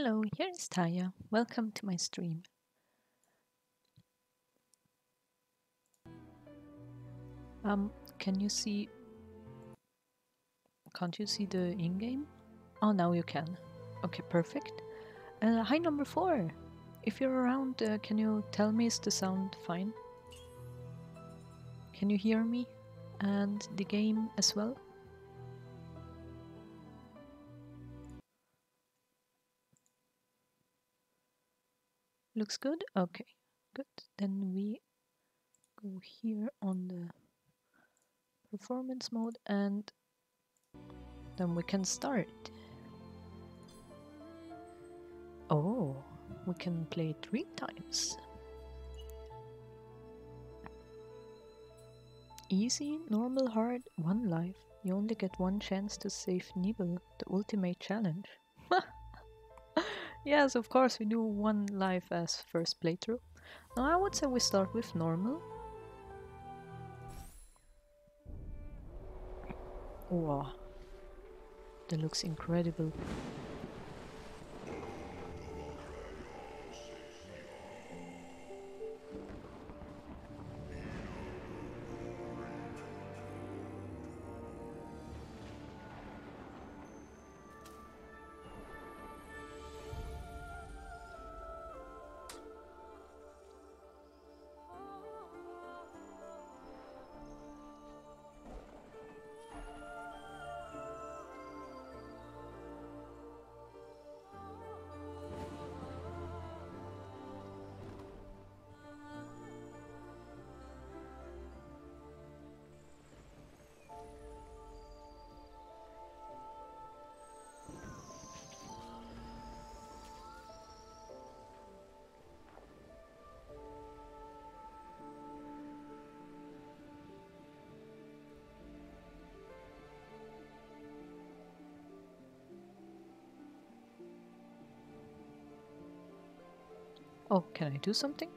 Hello, here is Taya. Welcome to my stream. Um, can you see... Can't you see the in-game? Oh, now you can. Okay, perfect. Uh, hi, number four. If you're around, uh, can you tell me is the sound fine? Can you hear me? And the game as well? Looks good? Okay, good. Then we go here on the performance mode and then we can start. Oh, we can play three times. Easy, normal, hard, one life. You only get one chance to save Nibel, the ultimate challenge. Yes, of course, we do one life as first playthrough. Now I would say we start with normal. Wow, that looks incredible. Oh, can I do something?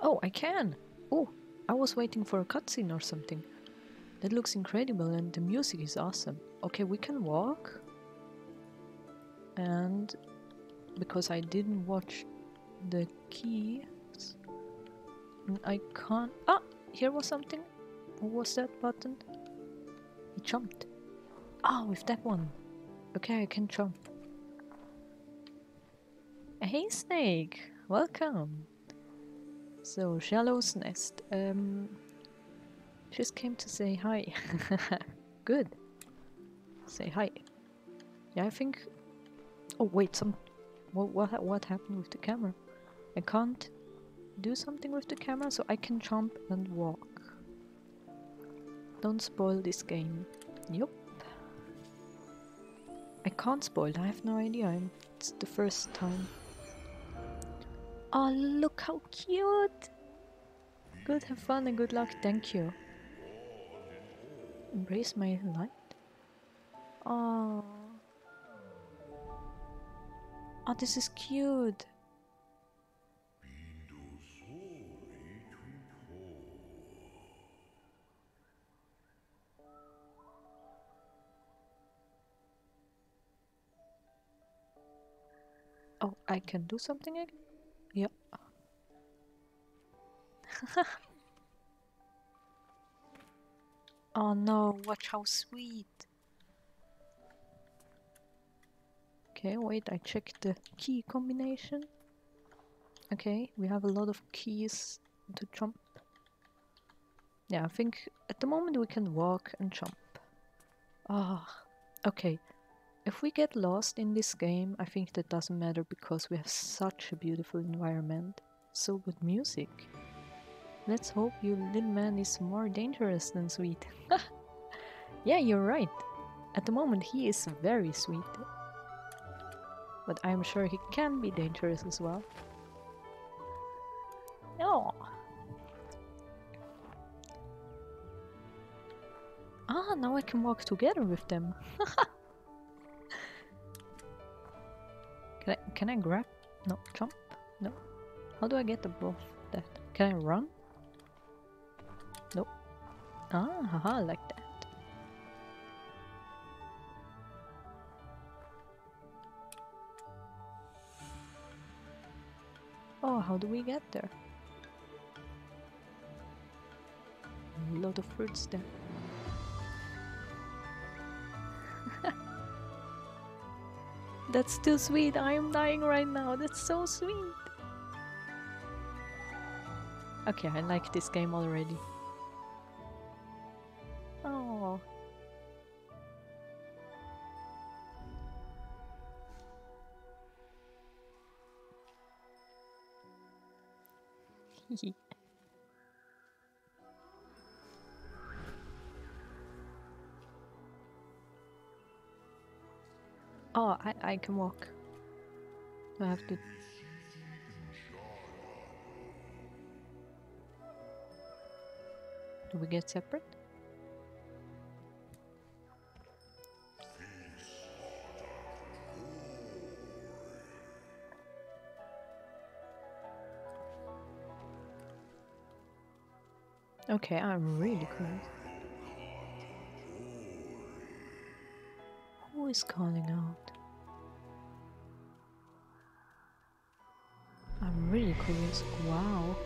Oh, I can! Oh, I was waiting for a cutscene or something. That looks incredible and the music is awesome. Okay, we can walk. And because I didn't watch the keys, I can't. Ah, here was something. What was that button? He jumped. Ah, oh, with that one. Okay, I can jump. Hey, Snake. Welcome. So, Shallow's Nest. Um, just came to say hi. Good. Say hi. Yeah, I think. Oh wait, some. What what what happened with the camera? I can't do something with the camera, so I can jump and walk. Don't spoil this game. Yup. I can't spoil. I have no idea. It's the first time. Oh, look how cute! Good, have fun and good luck, thank you. Embrace my light? Oh. Oh, this is cute. Oh, I can do something again? Yep. oh no, watch how sweet. Okay, wait, I checked the key combination. Okay, we have a lot of keys to jump. Yeah, I think at the moment we can walk and jump. Ah, oh, okay. If we get lost in this game, I think that doesn't matter because we have such a beautiful environment, so good music. Let's hope your little man is more dangerous than sweet. yeah, you're right. At the moment he is very sweet. But I'm sure he can be dangerous as well. Oh. Ah, now I can walk together with them. Can I grab? No, jump? No. How do I get above that? Can I run? Nope. Ah, haha, like that. Oh, how do we get there? A lot of fruits there. That's too sweet. I am dying right now. That's so sweet. Okay, I like this game already. Oh, I, I can walk. I have to Do we get separate? Okay, I'm really close. Is calling out? I'm really curious. Wow.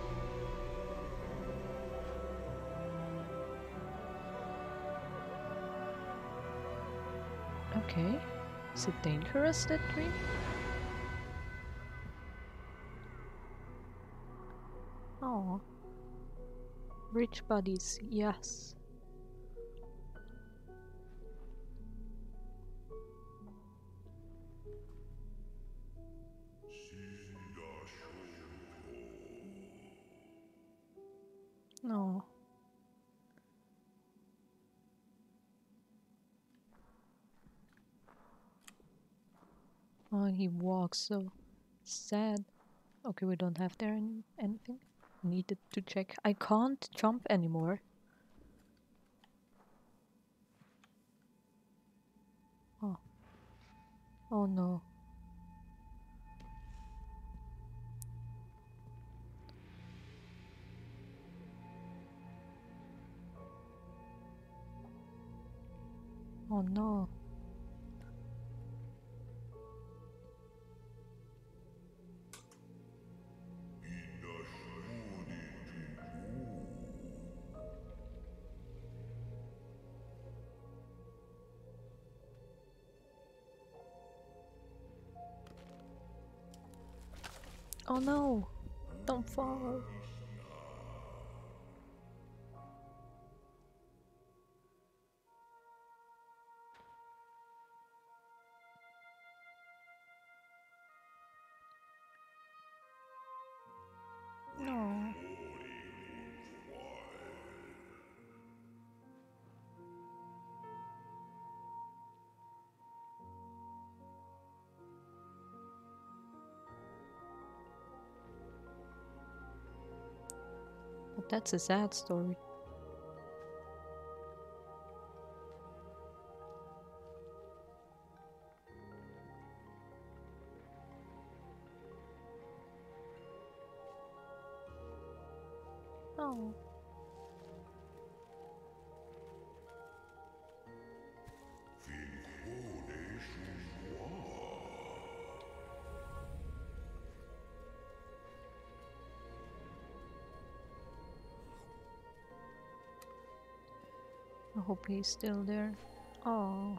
Okay. Is it dangerous, that tree? Oh. Rich buddies, yes. Walks so sad. Okay, we don't have there any, anything. Needed to check. I can't jump anymore. Oh. Oh no. Oh no. Oh no! Don't fall! That's a sad story. Hope he's still there. Oh.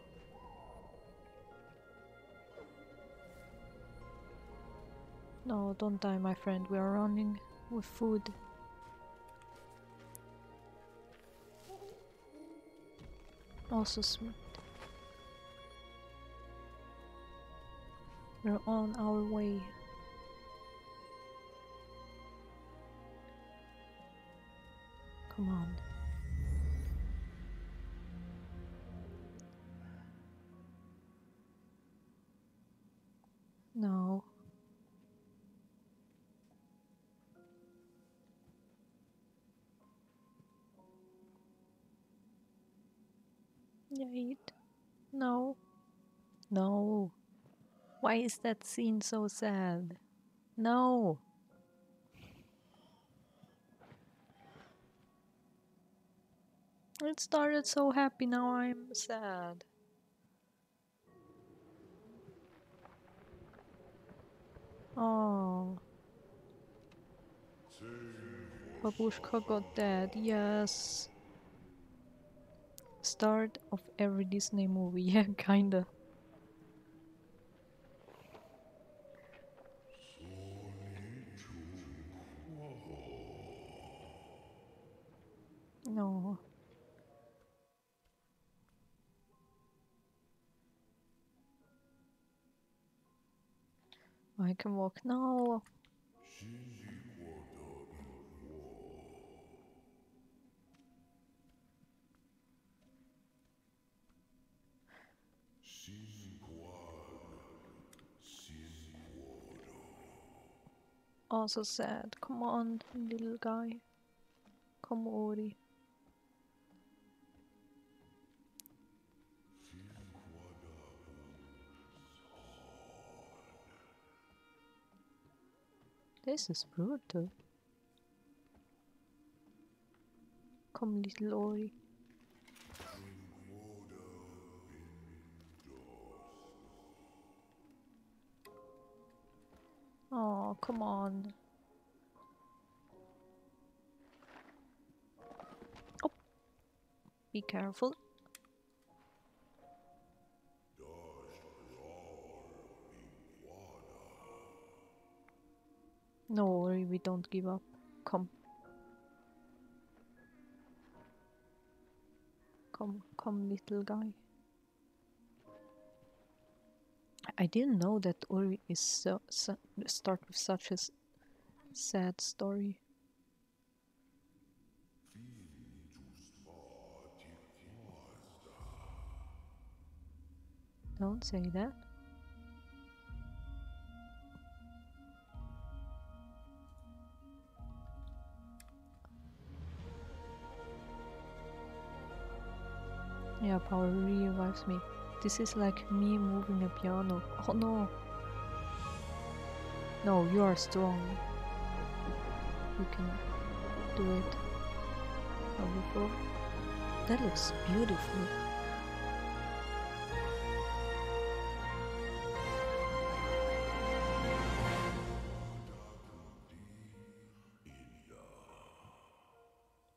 No, don't die, my friend. We are running with food. Also sweet. We're on our way. Come on. No. No. Why is that scene so sad? No. It started so happy, now I'm sad. Oh. Babushka got dead, yes. Start of every Disney movie, yeah, kinda. No. I can walk now. Oh, also sad. Come on, little guy. Come Ori. This is brutal. Come little Ori. Oh, come on. Oh, be careful. No worry, we don't give up. Come. Come, come, little guy. I didn't know that Ori is so, so start with such a sad story. Don't say that. Yeah, power revives me. This is like me moving a piano. Oh no! No, you are strong. You can do it. Four. That looks beautiful.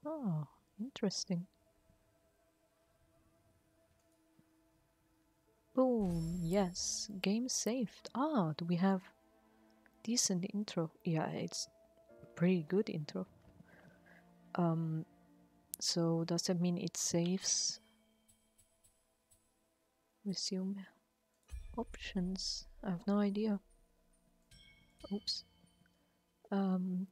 Oh, interesting. Yes, game saved. Ah, do we have decent intro? Yeah, it's pretty good intro. Um, so does that mean it saves? Resume options. I have no idea. Oops. Um,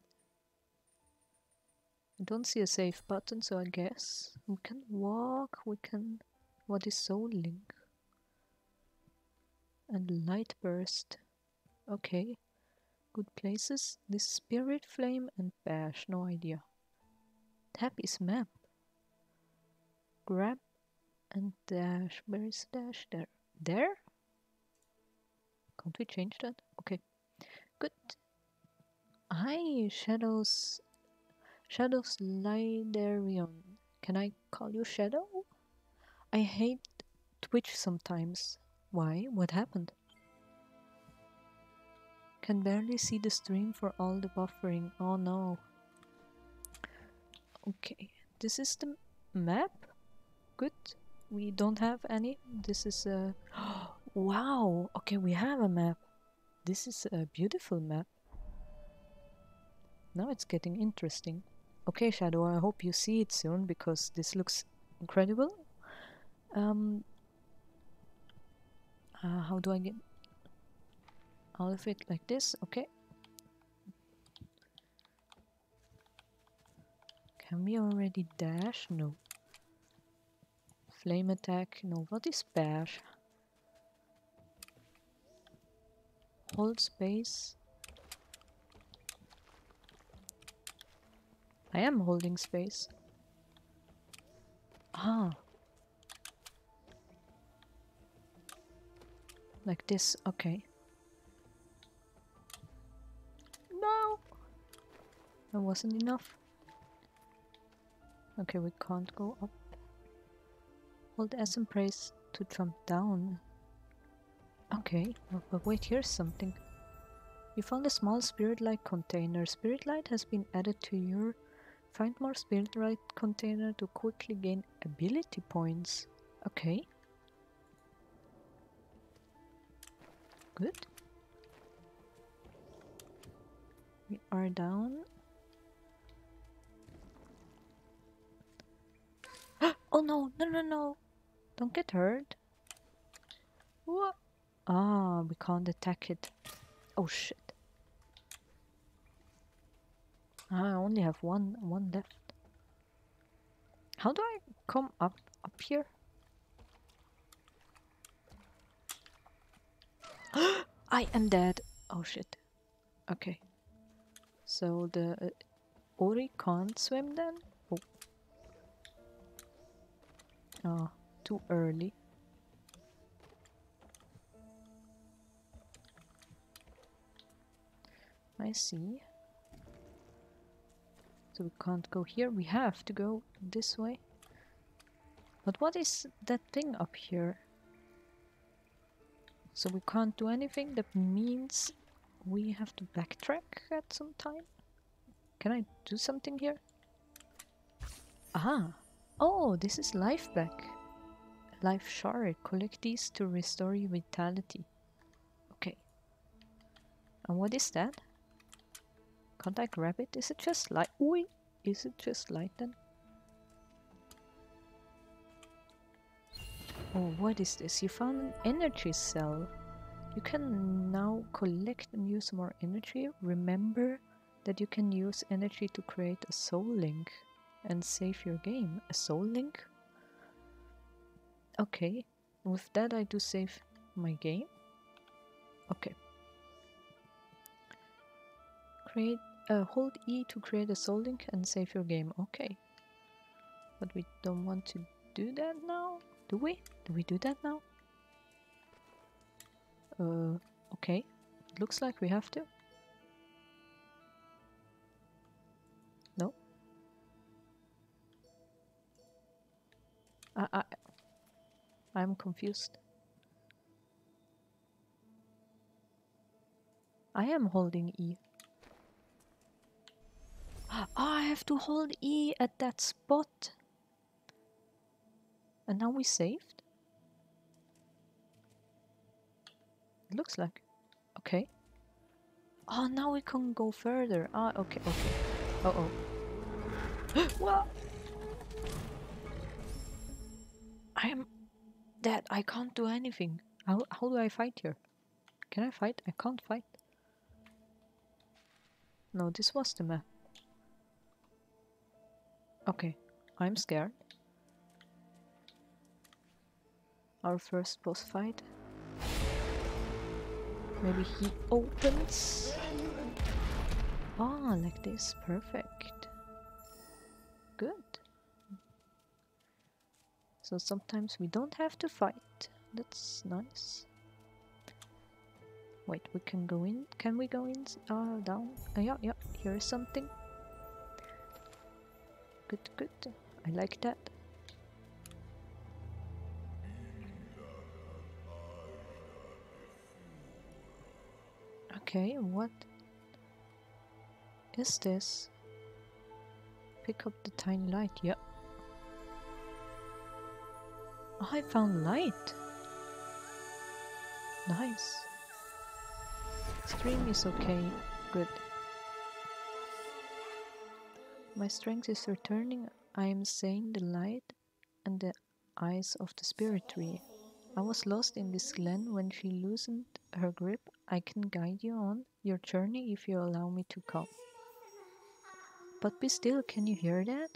I don't see a save button, so I guess we can walk. We can. What is Soul Link? And light burst. Okay, good places. This spirit flame and bash, no idea. Tap is map. Grab and dash. Where is dash? There. There? Can't we change that? Okay. Good. Hi, Shadows. Shadows Lidarion. Can I call you Shadow? I hate Twitch sometimes. Why? What happened? Can barely see the stream for all the buffering. Oh no. Okay, this is the map. Good. We don't have any. This is a. wow! Okay, we have a map. This is a beautiful map. Now it's getting interesting. Okay, Shadow, I hope you see it soon because this looks incredible. Um, uh, how do I get out of it like this? Okay. Can we already dash? No. Flame attack? No. What is bash? Hold space. I am holding space. Ah. Like this, okay. No! That wasn't enough. Okay, we can't go up. Hold S and press to jump down. Okay, but, wait, here's something. You found a small spirit light container. Spirit light has been added to your Find more spirit light container to quickly gain ability points. Okay. Good. We are down. oh no, no, no, no. Don't get hurt. What? Ah, we can't attack it. Oh shit. I only have one one left. How do I come up up here? I am dead. Oh shit. Okay. So the uh, Ori can't swim then? Oh. Ah, too early. I see. So we can't go here. We have to go this way. But what is that thing up here? So we can't do anything. That means we have to backtrack at some time. Can I do something here? Ah! Oh, this is life back. Life shard. Collect these to restore your vitality. Okay. And what is that? Can't I grab it? Is it just light? Oi! Is it just light then? Oh, what is this? You found an energy cell. You can now collect and use more energy. Remember that you can use energy to create a soul link and save your game. A soul link? Okay, with that I do save my game. Okay. Create uh, hold E to create a soul link and save your game. Okay. But we don't want to do that now, do we? Do we do that now? Uh, okay. It looks like we have to. No? I, I, I'm confused. I am holding E. Oh, I have to hold E at that spot. And now we saved? It looks like. Okay. Oh, now we can go further. Ah, okay, okay. Uh oh. what? I am dead. I can't do anything. How, how do I fight here? Can I fight? I can't fight. No, this was the map. Okay, I'm scared. Our first boss fight. Maybe he opens. Ah, like this. Perfect. Good. So sometimes we don't have to fight. That's nice. Wait, we can go in. Can we go in? Uh, down? Uh, yeah, yeah. Here's something good, good. I like that. Okay, what is this? Pick up the tiny light, yeah. Oh, I found light. Nice. Stream is okay, good. My strength is returning. I am seeing the light and the eyes of the spirit tree. I was lost in this glen when she loosened her grip. I can guide you on your journey if you allow me to come. But be still, can you hear that?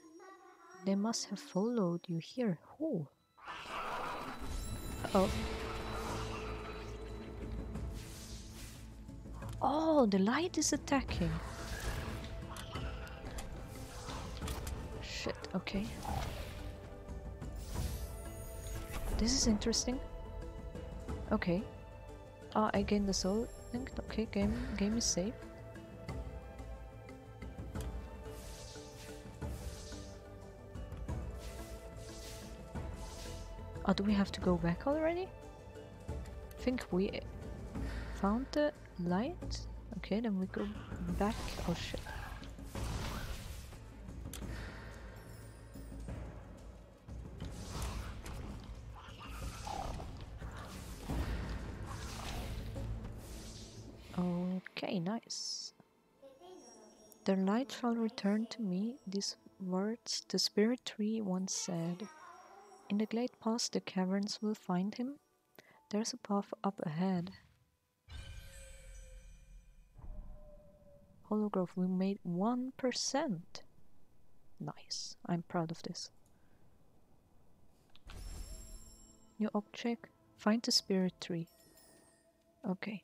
They must have followed you here. Who? oh. Oh, the light is attacking. shit, okay. This is interesting. Okay. Ah, I gained the soul. Okay, game game is safe. Oh, do we have to go back already? I think we found the light. Okay, then we go back. Oh shit. Okay, nice. The light shall return to me. These words the spirit tree once said. In the glade past the caverns will find him. There's a path up ahead. Holograph, we made 1%. Nice. I'm proud of this. New object. Find the spirit tree. Okay.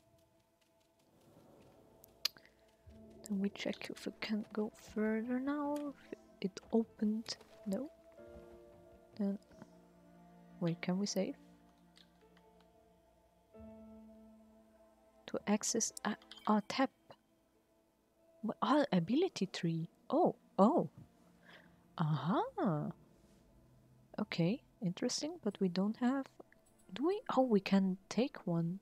Then we check if we can go further now. If it opened. No. Then. Wait, can we save? To access a, a tap. Ah, ability tree. Oh, oh. Aha. Uh -huh. Okay, interesting, but we don't have. Do we? Oh, we can take one.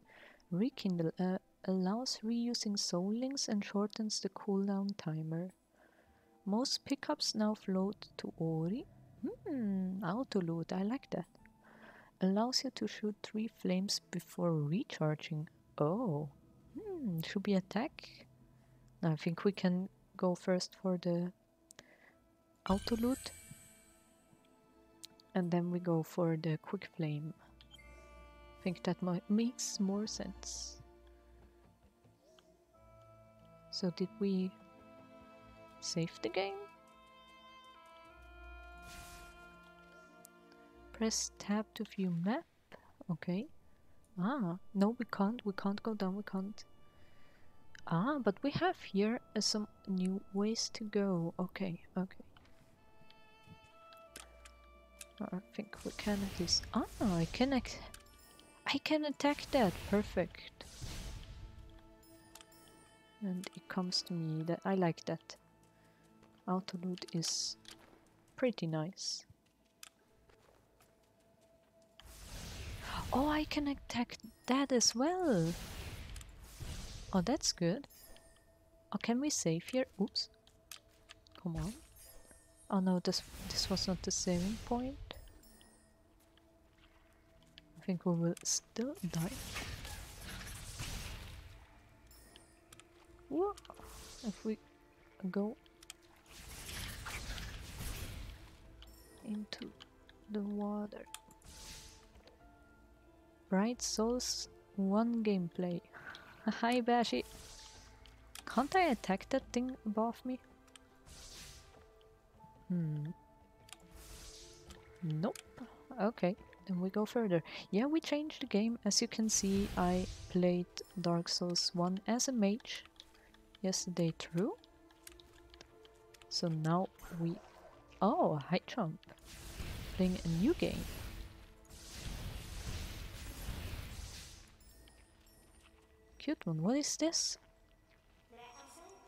Rekindle uh, allows reusing soul links and shortens the cooldown timer. Most pickups now float to Ori. Hmm, auto loot, I like that. Allows you to shoot three flames before recharging. Oh, hmm, should we attack? I think we can go first for the auto loot and then we go for the quick flame. I think that makes more sense. So did we save the game? Press tab to view map. Okay. Ah, no we can't. We can't go down. We can't. Ah, but we have here uh, some new ways to go. Okay, okay. I think we can at least... Ah, I can... I can attack that. Perfect. And it comes to me that I like that. Auto loot is pretty nice. Oh, I can attack that as well. Oh, that's good. Oh, can we save here? Oops. Come on. Oh no, this this was not the saving point. I think we will still die. If we go into the water. Bright Souls 1 gameplay. Hi Bashi. Can't I attack that thing above me? Hmm. Nope. Okay, then we go further. Yeah, we changed the game. As you can see, I played Dark Souls 1 as a mage yesterday through. So now we... Oh, high jump. Playing a new game. Cute one. What is this?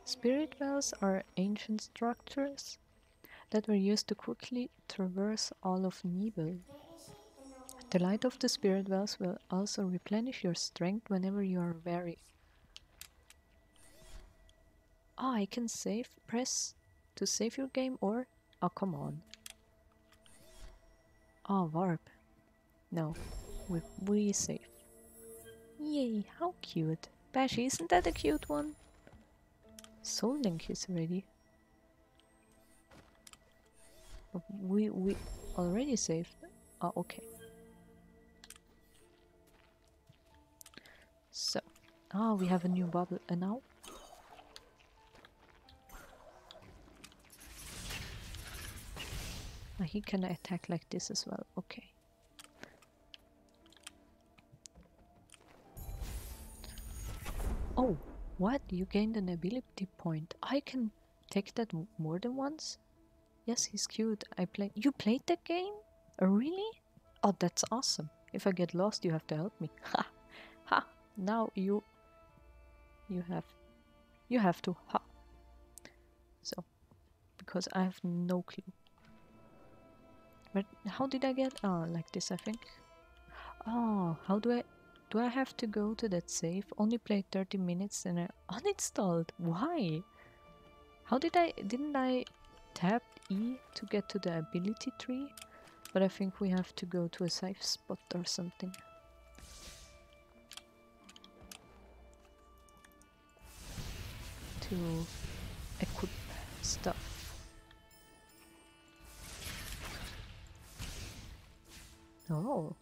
Spirit wells are ancient structures that were used to quickly traverse all of Nibel. The light of the spirit wells will also replenish your strength whenever you are weary. Oh, I can save. Press to save your game or... Oh, come on. Oh, warp. No, we, we save. Yay, how cute. Bashy, isn't that a cute one? Soul Link is ready we we already saved. Oh, okay. So, ah, oh, we have a new bubble, and now Uh, he can attack like this as well. Okay. Oh, what? You gained an ability point. I can take that more than once? Yes, he's cute. I play. You played that game? Oh, really? Oh, that's awesome. If I get lost, you have to help me. Ha! Ha! Now you... You have... You have to. Ha! So, because I have no clue. But how did I get... Oh, like this, I think. Oh, how do I... Do I have to go to that save? Only played 30 minutes and I uninstalled. Why? How did I... Didn't I tap E to get to the ability tree, but I think we have to go to a safe spot or something. to equip stuff. Oh,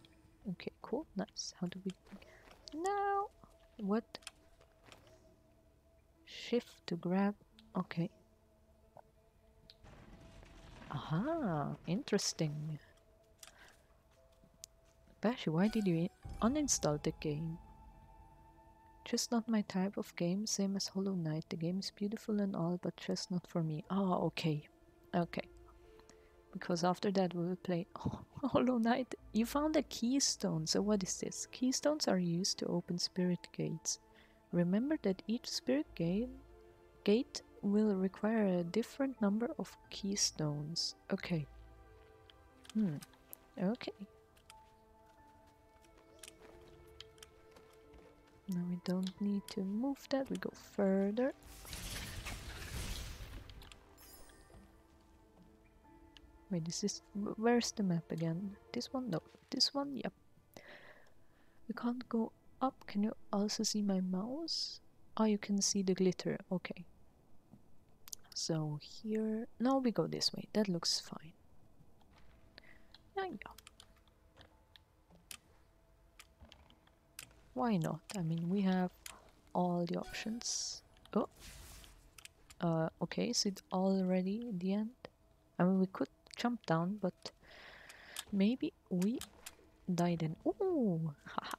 okay, cool, nice. How do we... No! What? Shift to grab. Okay. Aha, interesting. Bashi, why did you uninstall the game? Just not my type of game, same as Hollow Knight. The game is beautiful and all, but just not for me. Ah, okay. Okay. Because after that we will play oh, Hollow Knight. You found a keystone, so what is this? Keystones are used to open spirit gates. Remember that each spirit gate, gate will require a different number of keystones. Okay. Hmm. Okay. Now we don't need to move that, we go further. Wait, this is... where's the map again? This one? No. This one? Yep. We can't go up. Can you also see my mouse? Oh, you can see the glitter. Okay. So here... No, we go this way. That looks fine. Yeah, yeah. Why not? I mean, we have all the options. Oh! Uh, okay, is it already the end? I mean, we could jump down, but maybe we die then. Ooh! Haha!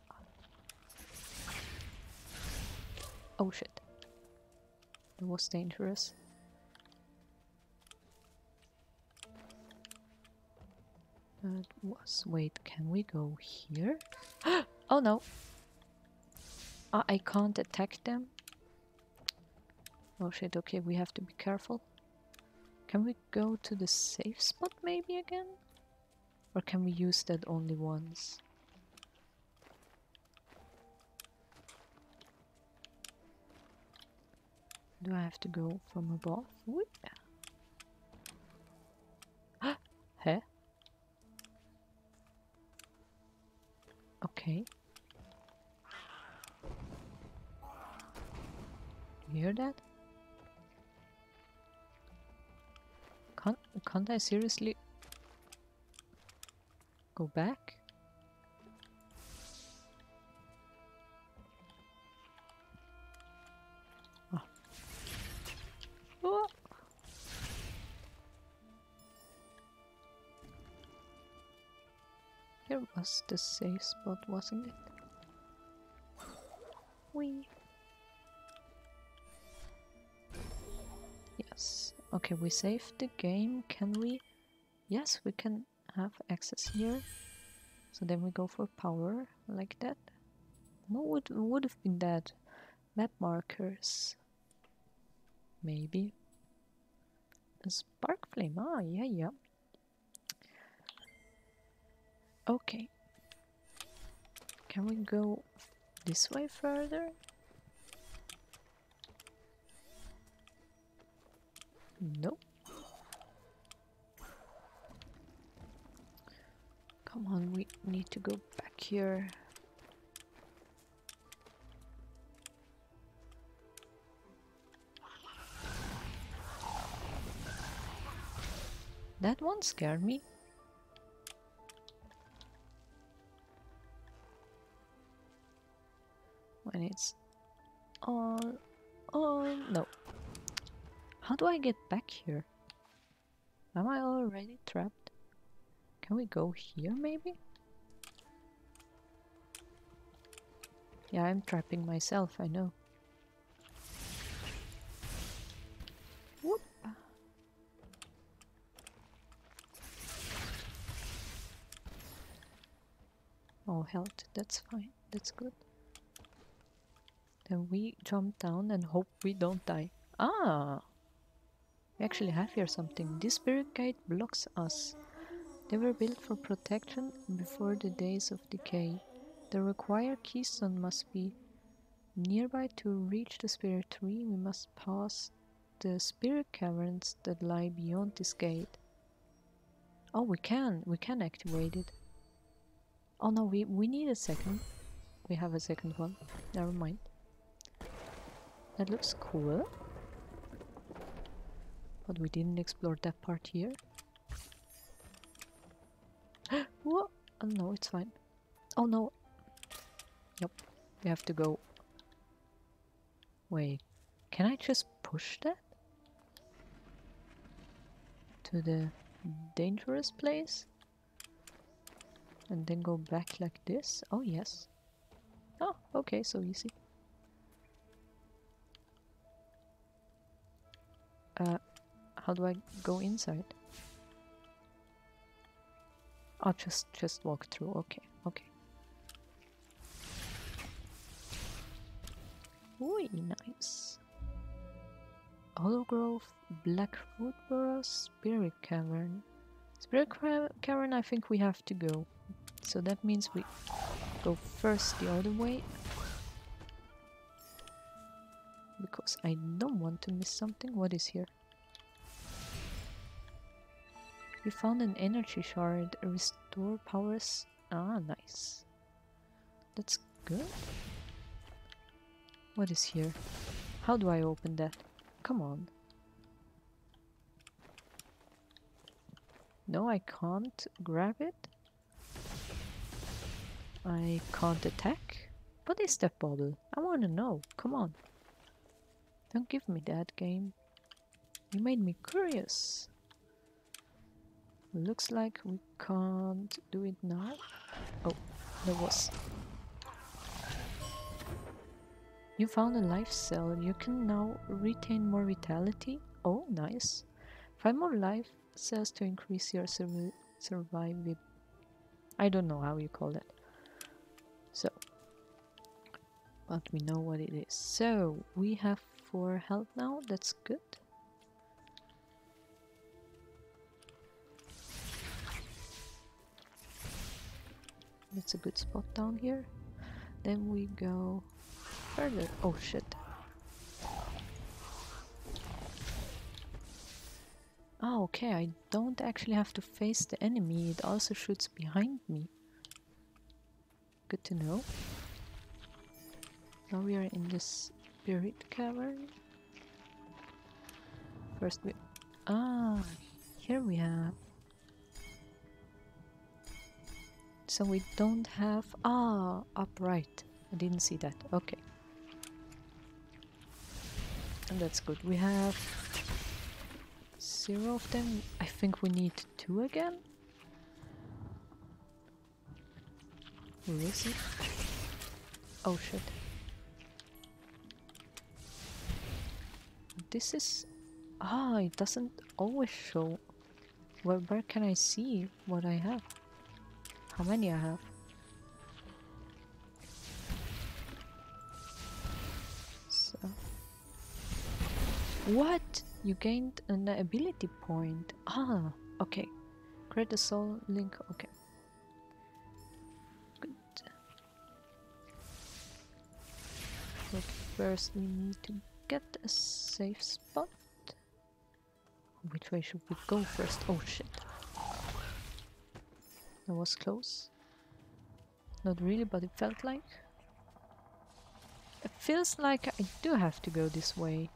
oh shit. That was dangerous. That was... wait, can we go here? oh no! Uh, I can't attack them. Oh shit, okay, we have to be careful. Can we go to the safe spot maybe again? Or can we use that only once? Do I have to go from above? huh? Okay. You hear that? Can't, can't I seriously go back? Oh. Oh. Here was the safe spot, wasn't it? Okay, we saved the game. Can we? Yes, we can have access here. So then we go for power, like that. No, would would have been that. Map markers. Maybe. A spark flame. Ah, yeah, yeah. Okay. Can we go this way further? Nope. Come on, we need to go back here. That one scared me. When it's all on, no, how do I get back here? Am I already trapped? Can we go here maybe? Yeah, I'm trapping myself, I know. Whoop. Oh, health, that's fine, that's good. Then we jump down and hope we don't die. Ah! We actually have here something. This spirit gate blocks us. They were built for protection before the days of decay. The required keystone must be nearby to reach the spirit tree. We must pass the spirit caverns that lie beyond this gate. Oh, we can. We can activate it. Oh no, we, we need a second. We have a second one. Never mind. That looks cool. But we didn't explore that part here. what? Oh, no, it's fine. Oh no. Yep, we have to go. Wait, can I just push that? To the dangerous place? And then go back like this? Oh, yes. Oh, okay, so easy. Uh, how do I go inside? I'll just just walk through. Okay, okay. Ooh, nice. Hollow Grove, Black Root Burrow, Spirit Cavern. Spirit Cavern, I think we have to go. So that means we go first the other way. Because I don't want to miss something. What is here? We found an energy shard. Restore powers. Ah, nice. That's good. What is here? How do I open that? Come on. No, I can't grab it. I can't attack. What is that bottle? I wanna know. Come on. Don't give me that game. You made me curious. Looks like we can't do it now. Oh, there was. You found a life cell. You can now retain more vitality. Oh, nice. Five more life cells to increase your survi survival. I don't know how you call that. So, but we know what it is. So, we have four health now. That's good. That's a good spot down here. Then we go further. Oh shit. Oh, okay, I don't actually have to face the enemy, it also shoots behind me. Good to know. Now we are in the spirit cavern. First we... Ah, here we have So we don't have... Ah, upright. I didn't see that. Okay. And that's good. We have zero of them. I think we need two again. Where is it? Oh shit. This is... Ah, it doesn't always show. Where, where can I see what I have? How many I have? So. What? You gained an ability point. Ah, okay. Create a soul link. Okay. Good. But first we need to get a safe spot. Which way should we go first? Oh shit. Was close. Not really, but it felt like. It feels like I do have to go this way.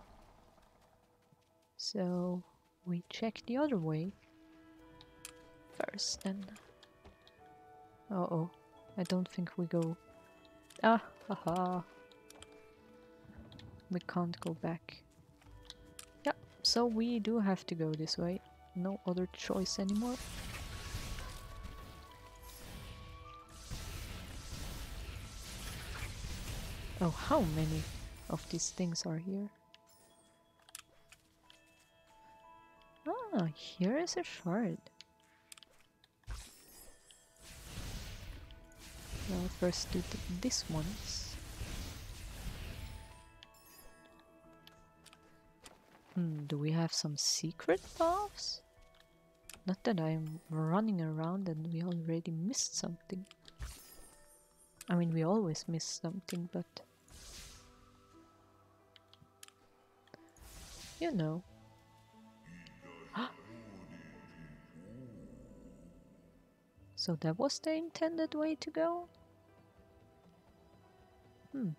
So we check the other way first then. Uh oh, I don't think we go. Ah, haha. We can't go back. Yeah, so we do have to go this way. No other choice anymore. Oh, how many of these things are here? Ah, here is a shard. Now first do th this ones. Hmm, do we have some secret paths? Not that I'm running around and we already missed something. I mean, we always miss something, but... You know. so that was the intended way to go? Hmm.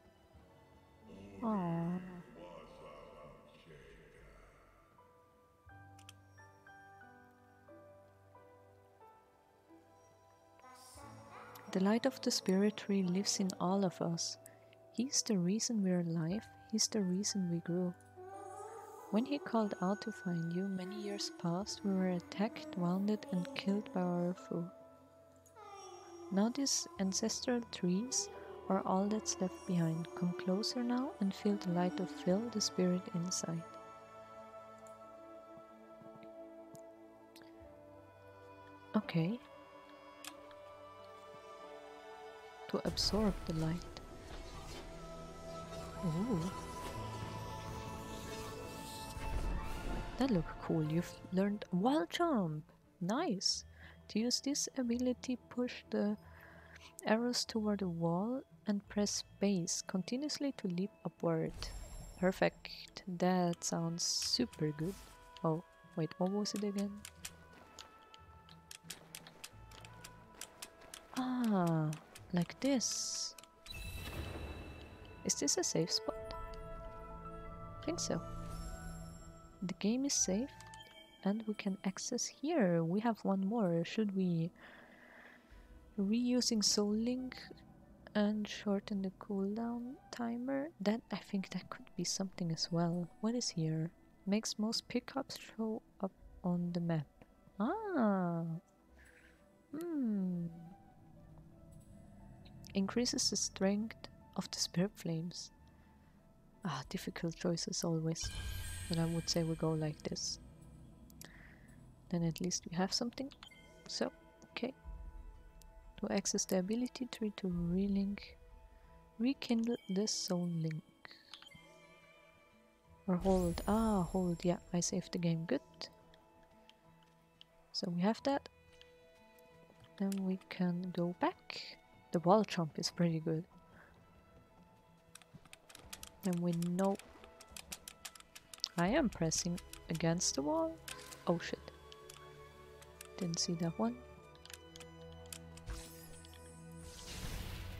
Aww. The light of the spirit tree lives in all of us. He's the reason we're alive, he's the reason we grew. When he called out to find you, many years past, we were attacked, wounded, and killed by our foe. Now these ancestral trees are all that's left behind. Come closer now and feel the light to fill the spirit inside. Okay. To absorb the light. Ooh. That looks cool. You've learned wall jump. Nice. To use this ability, push the arrows toward the wall and press space continuously to leap upward. Perfect. That sounds super good. Oh, wait, what was it again? Ah, like this. Is this a safe spot? I think so. The game is safe and we can access here. We have one more. Should we reusing Soul Link and shorten the cooldown timer? That I think that could be something as well. What is here? Makes most pickups show up on the map. Ah. Hmm. Increases the strength of the spirit flames. Ah, difficult choices always. But I would say we go like this. Then at least we have something. So, okay. To access the ability tree to relink, rekindle the soul link. Or hold. Ah, hold. Yeah, I saved the game. Good. So we have that. Then we can go back. The wall jump is pretty good. And we know I am pressing against the wall. Oh shit. Didn't see that one.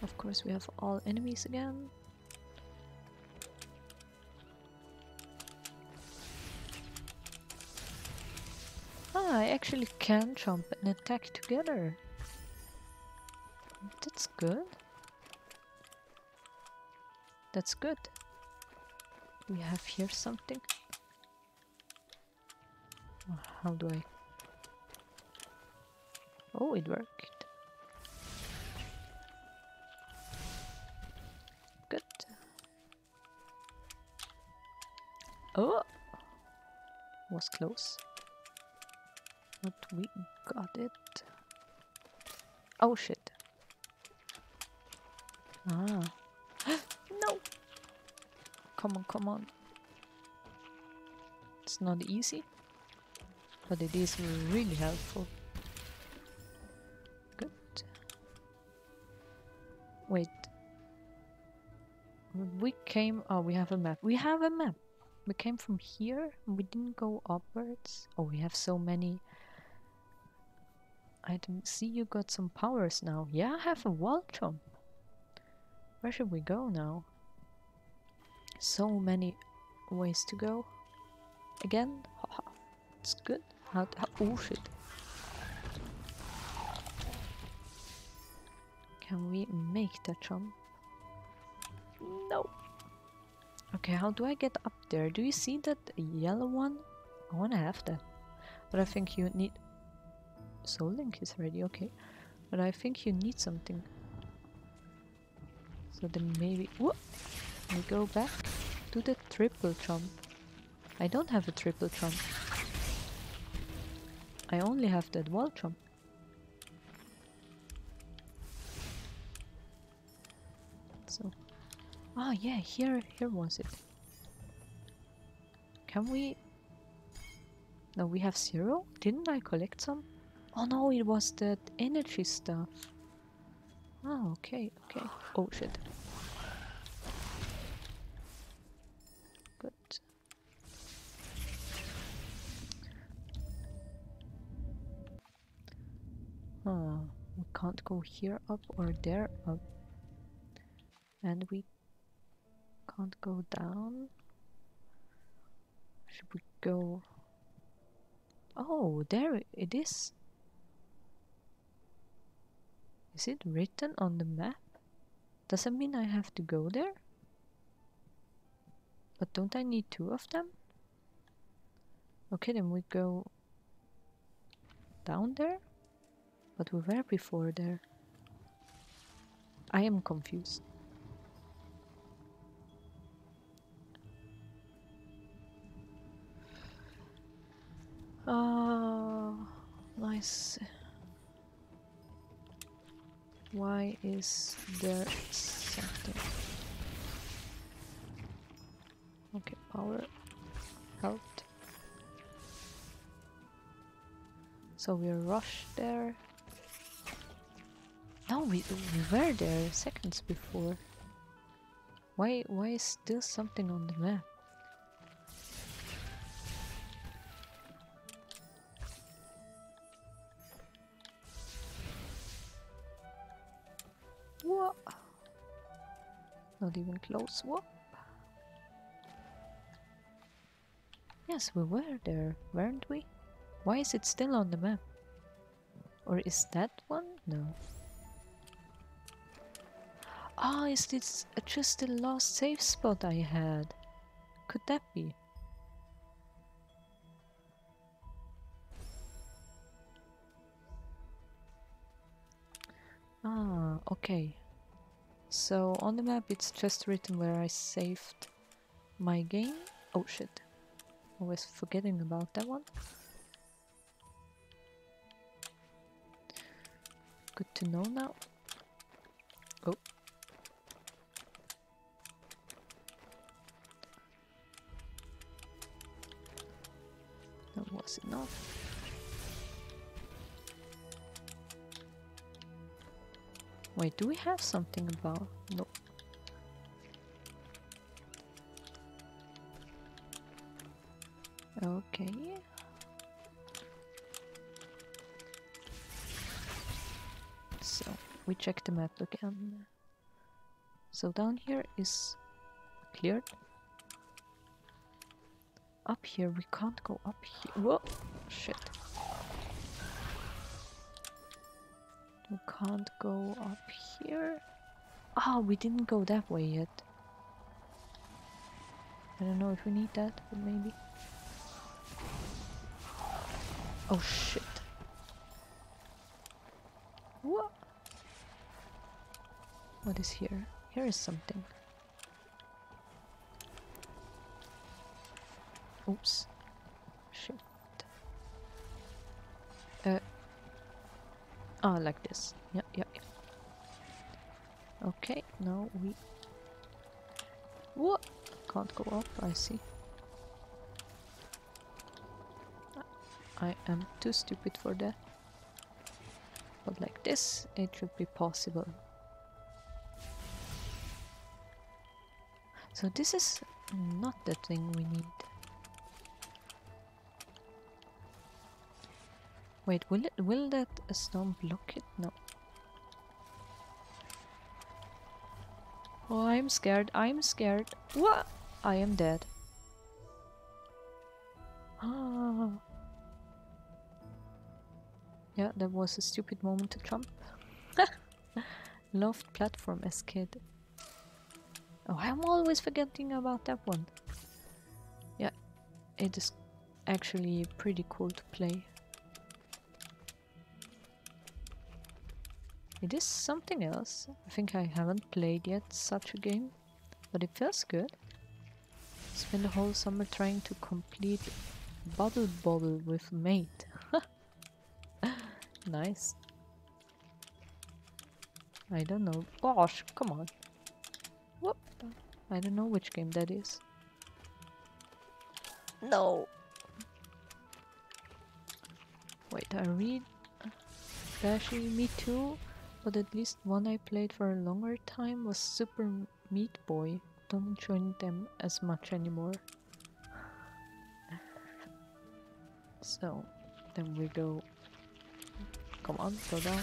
Of course we have all enemies again. Ah, I actually can jump and attack together. That's good. That's good. We have here something. How do I... Oh, it worked. Good. Oh! Was close. But we got it. Oh shit. Ah. no! Come on, come on. It's not easy but it is really helpful. Good. Wait. We came... Oh, we have a map. We have a map! We came from here we didn't go upwards. Oh, we have so many... I see you got some powers now. Yeah, I have a jump. Where should we go now? So many ways to go. Again? It's good. How, how oh shit. Can we make that jump? No. Okay, how do I get up there? Do you see that yellow one? I wanna have that. But I think you need... Soul Link is ready, okay. But I think you need something. So then maybe... Whoop! We go back to the triple jump. I don't have a triple jump. I only have that wall jump. So, ah, yeah, here, here was it. Can we? No, we have zero. Didn't I collect some? Oh no, it was that energy stuff. Oh, okay, okay. Oh shit. Huh. We can't go here up or there up. And we can't go down. Should we go... Oh, there it is. Is it written on the map? Does that mean I have to go there? But don't I need two of them? Okay, then we go down there? But we were before there. I am confused. Oh, nice. Why is there something? Okay, power, health. So we rush there. No, we, we were there seconds before. Why, why is still something on the map? Not even close. What? Yes, we were there, weren't we? Why is it still on the map? Or is that one? No. Ah, oh, is this just the last safe spot I had? Could that be? Ah, okay. So on the map it's just written where I saved my game. Oh shit. Always forgetting about that one. Good to know now. Oh. That was enough. Wait, do we have something about... No. Okay. So, we check the map again. So down here is cleared. Up here, we can't go up here. Whoa! Shit. We can't go up here. Ah, oh, we didn't go that way yet. I don't know if we need that, but maybe. Oh shit. What? What is here? Here is something. Oops. Ah, like this. Yeah, yeah, yeah. Okay, now we... What? Can't go up, I see. I am too stupid for that. But like this, it should be possible. So this is not the thing we need. Wait, will it will that stone block it? No. Oh, I'm scared. I'm scared. What? I am dead. Ah. Yeah, that was a stupid moment to jump. Loved platform as kid. Oh, I'm always forgetting about that one. Yeah, it is actually pretty cool to play. It is something else. I think I haven't played yet such a game, but it feels good. Spend the whole summer trying to complete Bubble Bobble with mate. nice. I don't know. Gosh, come on. Whoop. I don't know which game that is. No. Wait, I read. Actually, me too. But at least one I played for a longer time was Super Meat Boy. Don't join them as much anymore. so, then we go... Come on, go down.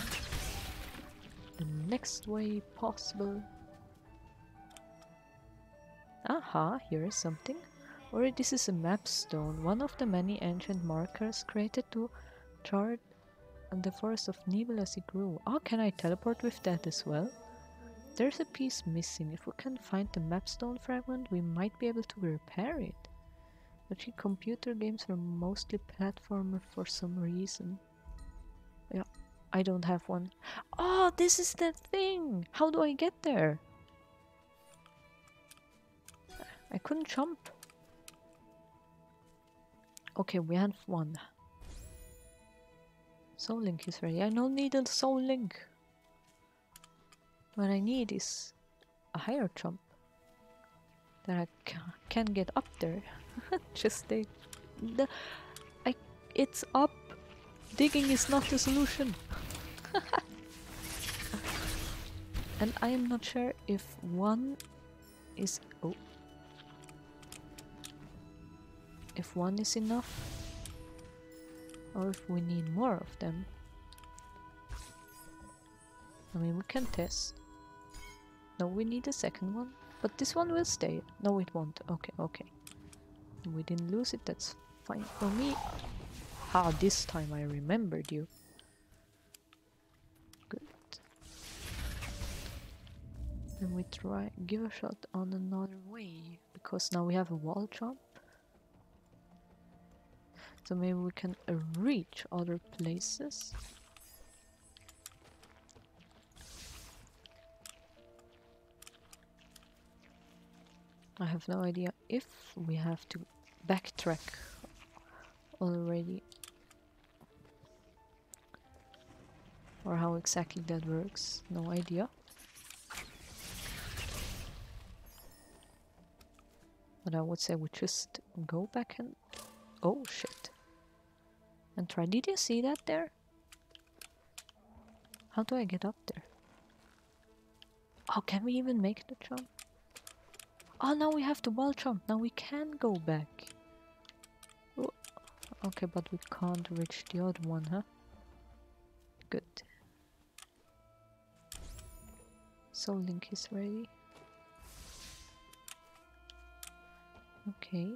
The next way possible. Aha, here is something. Or this is a map stone, one of the many ancient markers created to chart and the forest of Nibel as it grew. Oh, can I teleport with that as well? There's a piece missing. If we can find the mapstone fragment, we might be able to repair it. But computer games are mostly platformer for some reason. Yeah, I don't have one. Oh, this is the thing! How do I get there? I couldn't jump. Okay, we have one. Soul Link is ready. I don't need a Soul Link. What I need is a higher jump. That I can get up there. Just stay. The, I, it's up. Digging is not the solution. and I am not sure if one is... Oh. If one is enough or if we need more of them. I mean, we can test. No, we need a second one. But this one will stay. No, it won't. Okay, okay. We didn't lose it, that's fine for me. Ah, this time I remembered you. Good. Then we try give a shot on another way because now we have a wall jump. So maybe we can reach other places. I have no idea if we have to backtrack already or how exactly that works. No idea. But I would say we just go back and oh shit and try did you see that there how do I get up there oh can we even make the jump Oh, now we have the wall jump. Now we can go back. Oh, okay, but we can't reach the other one, huh? Good. Soul Link is ready. Okay.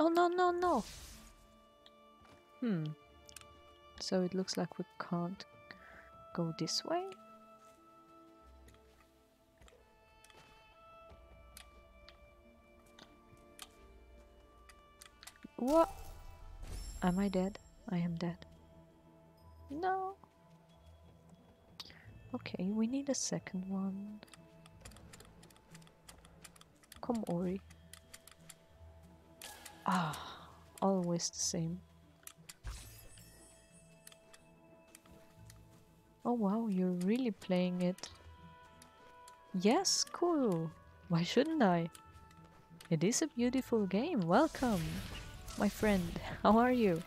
Oh, no, no, no! Hmm. So it looks like we can't go this way? What? Am I dead? I am dead. No. Okay, we need a second one. Come, Ori. Ah, always the same. Oh wow, you're really playing it. Yes, cool. Why shouldn't I? It is a beautiful game. Welcome my friend. How are you?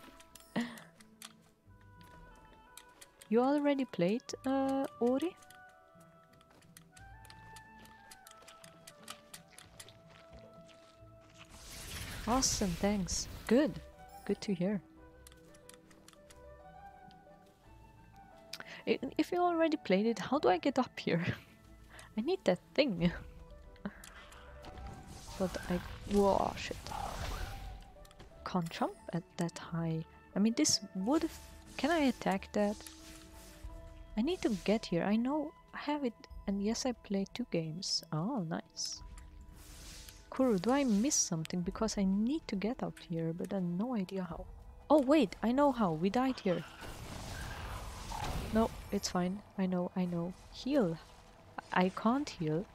you already played uh, Ori? Awesome, thanks. Good. Good to hear. If you already played it, how do I get up here? I need that thing. but I... Whoa, shit can't jump at that high. I mean, this would... Can I attack that? I need to get here. I know I have it. And yes, I played two games. Oh, nice. Kuru, do I miss something? Because I need to get out here, but I have no idea how. Oh, wait, I know how. We died here. No, it's fine. I know, I know. Heal. I can't heal.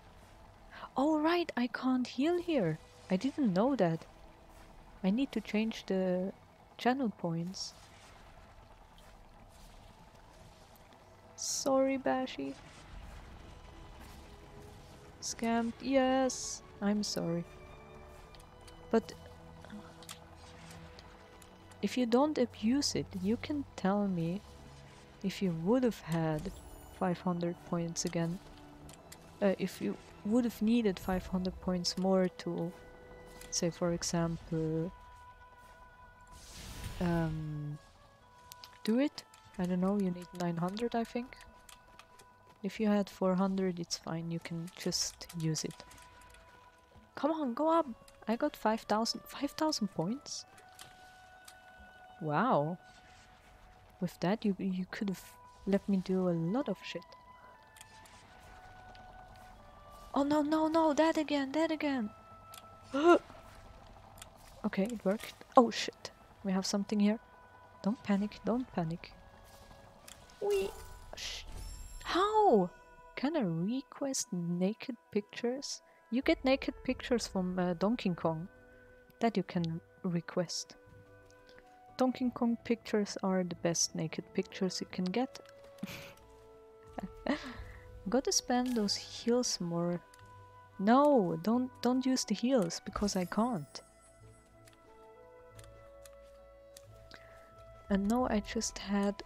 Oh, right, I can't heal here. I didn't know that. I need to change the channel points. Sorry, Bashi. Scammed. Yes, I'm sorry. But if you don't abuse it, you can tell me if you would have had 500 points again. Uh, if you would have needed 500 points more to say for example um, do it I don't know you need 900 I think if you had 400 it's fine you can just use it come on go up I got 5000 5000 points Wow. With that, you you could have let me do a lot of shit. Oh no no no! That again! That again! okay, it worked. Oh shit! We have something here. Don't panic! Don't panic. We. How? Can I request naked pictures? You get naked pictures from uh, Donkey Kong that you can request. Donkey Kong pictures are the best naked pictures you can get. Gotta spend those heals more. No, don't don't use the heals because I can't. And no, I just had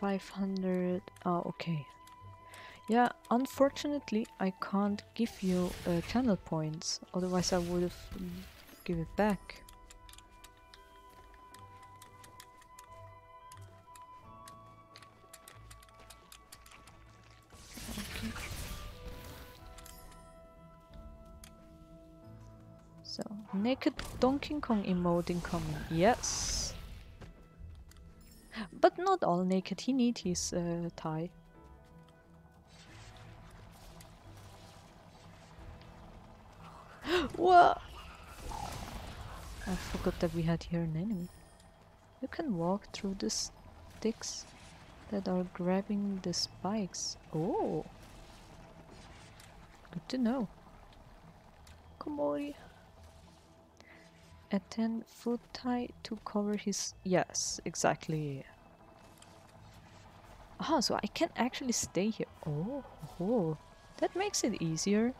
500. Oh, okay. Yeah, unfortunately, I can't give you uh, channel points. Otherwise, I would have give it back. So, naked Donkey Kong emote incoming. Yes. But not all naked. He needs his uh, tie. What? I forgot that we had here an enemy. You can walk through the sticks that are grabbing the spikes. Oh! Good to know. Komori. A 10 foot tie to cover his... Yes, exactly. Ah, so I can actually stay here. Oh, oh, that makes it easier.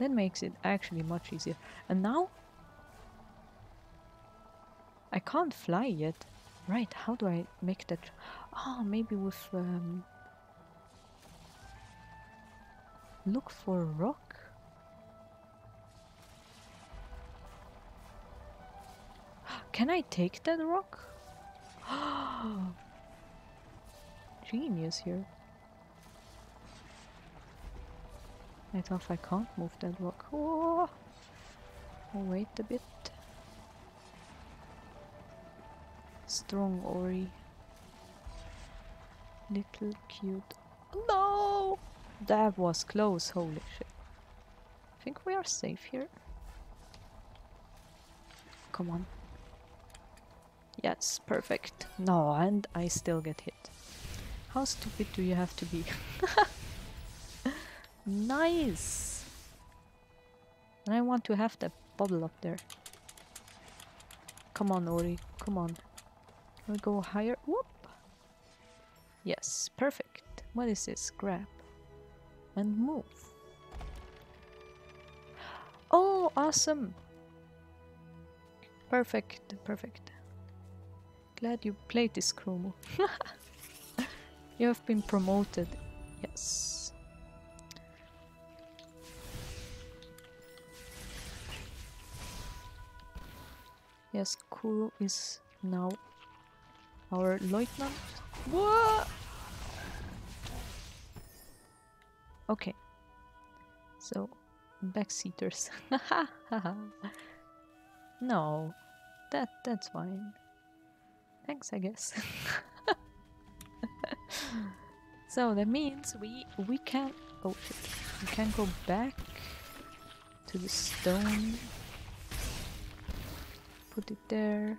That makes it actually much easier. And now I can't fly yet. Right, how do I make that? Oh, maybe with... Um, look for a rock? Can I take that rock? Genius here. I thought I can't move that rock. Oh, wait a bit. Strong Ori. Little cute. No! That was close, holy shit. I think we are safe here. Come on. Yes, perfect. No, and I still get hit. How stupid do you have to be? nice! And I want to have that bubble up there. Come on, Ori. Come on. Can we go higher? Whoop! Yes, perfect. What is this? Grab. And move. Oh, awesome! Perfect, perfect. Glad you played this, Chromo. you have been promoted. Yes. Yes, Kuro is now our lieutenant. What? Okay. So, backseaters. no, that that's fine. Thanks, I guess. so that means we we can oh shit we can go back to the stone. Put it there.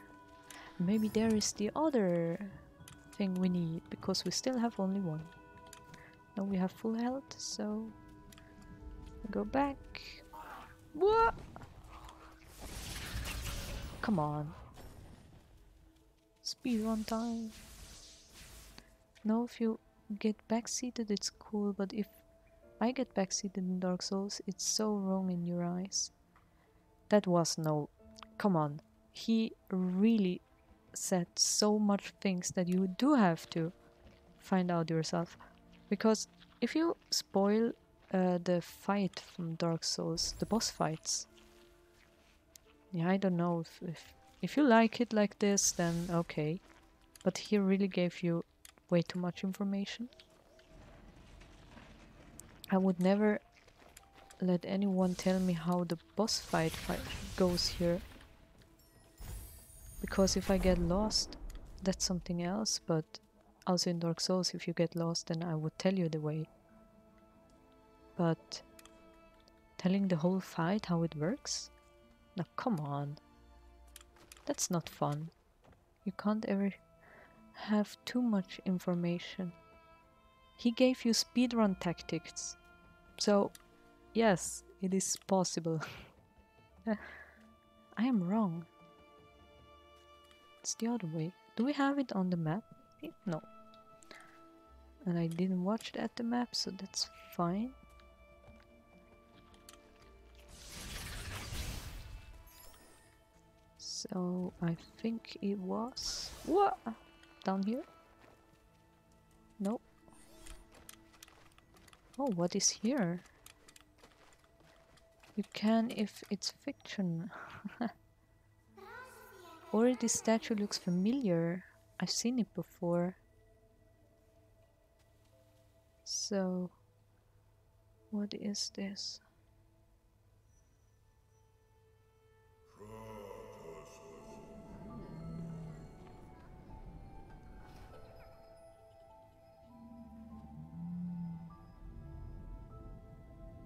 Maybe there is the other thing we need, because we still have only one. Now we have full health, so... Go back. What? Come on. Speed run time. No, if you get backseated it's cool, but if I get backseated in Dark Souls, it's so wrong in your eyes. That was no... Come on. He really said so much things that you do have to find out yourself. Because if you spoil uh, the fight from Dark Souls, the boss fights, yeah, I don't know if, if if you like it like this, then okay. But he really gave you way too much information. I would never let anyone tell me how the boss fight, fight goes here because if I get lost, that's something else, but also in Dark Souls, if you get lost, then I would tell you the way. But telling the whole fight how it works? Now, come on. That's not fun. You can't ever have too much information. He gave you speedrun tactics. So, yes, it is possible. I am wrong. It's the other way. Do we have it on the map? No. And I didn't watch it at the map, so that's fine. So I think it was what down here. Nope. Oh, what is here? You can if it's fiction. or this statue looks familiar. I've seen it before. So, what is this?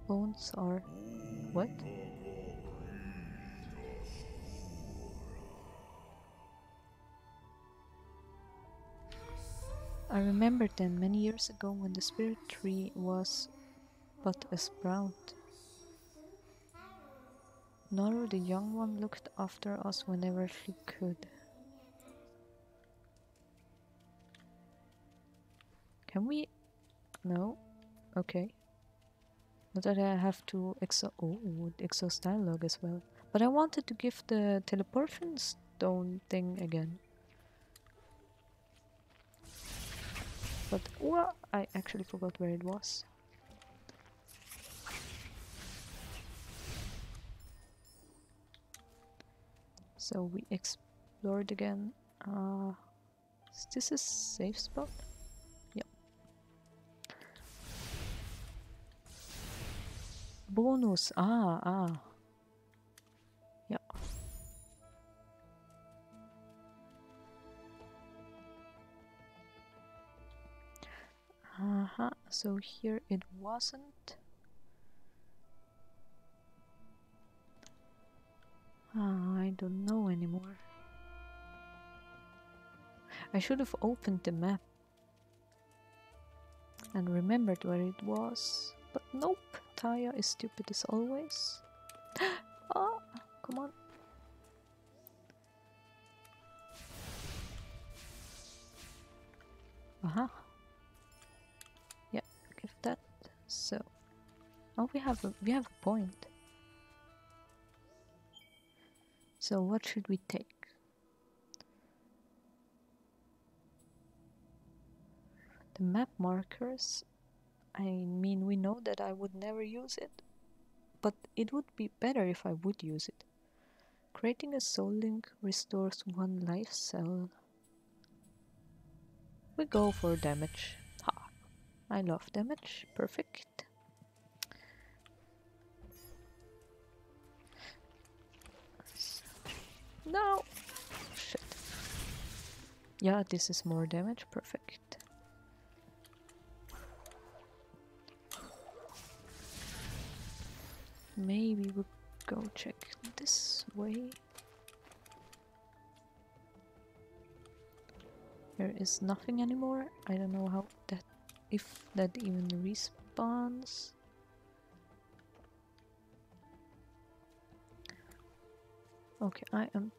Bones are what? I remember then many years ago when the spirit tree was but a sprout. Naru the young one looked after us whenever she could. Can we? No? Okay. Not that I have to exo- oh, exhaust dialogue as well. But I wanted to give the teleportation stone thing again. But what? I actually forgot where it was. So we explored again. Uh, is this a safe spot? Yep. Bonus. Ah, ah. Huh. So here it wasn't. Ah, I don't know anymore. I should have opened the map and remembered where it was. But nope, Taya is stupid as always. ah, come on. Aha. So, oh, we have a we have a point. So what should we take? The map markers. I mean, we know that I would never use it, but it would be better if I would use it. Creating a soul link restores one life cell. We go for damage. I love damage. Perfect. No! Shit. Yeah, this is more damage. Perfect. Maybe we'll go check this way. There is nothing anymore. I don't know how that if that even responds. Okay, I am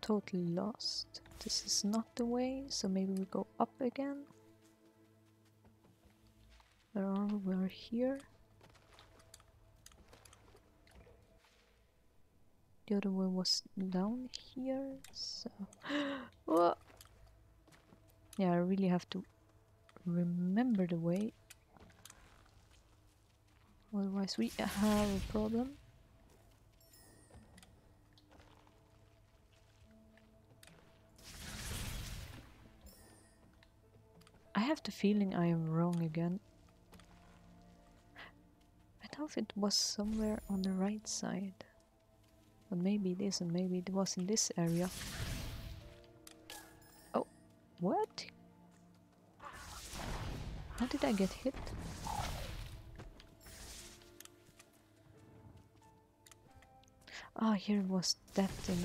totally lost. This is not the way, so maybe we go up again. Where are we? We're here. The other way was down here, so... Yeah, I really have to remember the way. Otherwise we have a problem. I have the feeling I am wrong again. I thought it was somewhere on the right side. But maybe it isn't, maybe it was in this area. Oh, what? How did I get hit? Ah, here was that thing.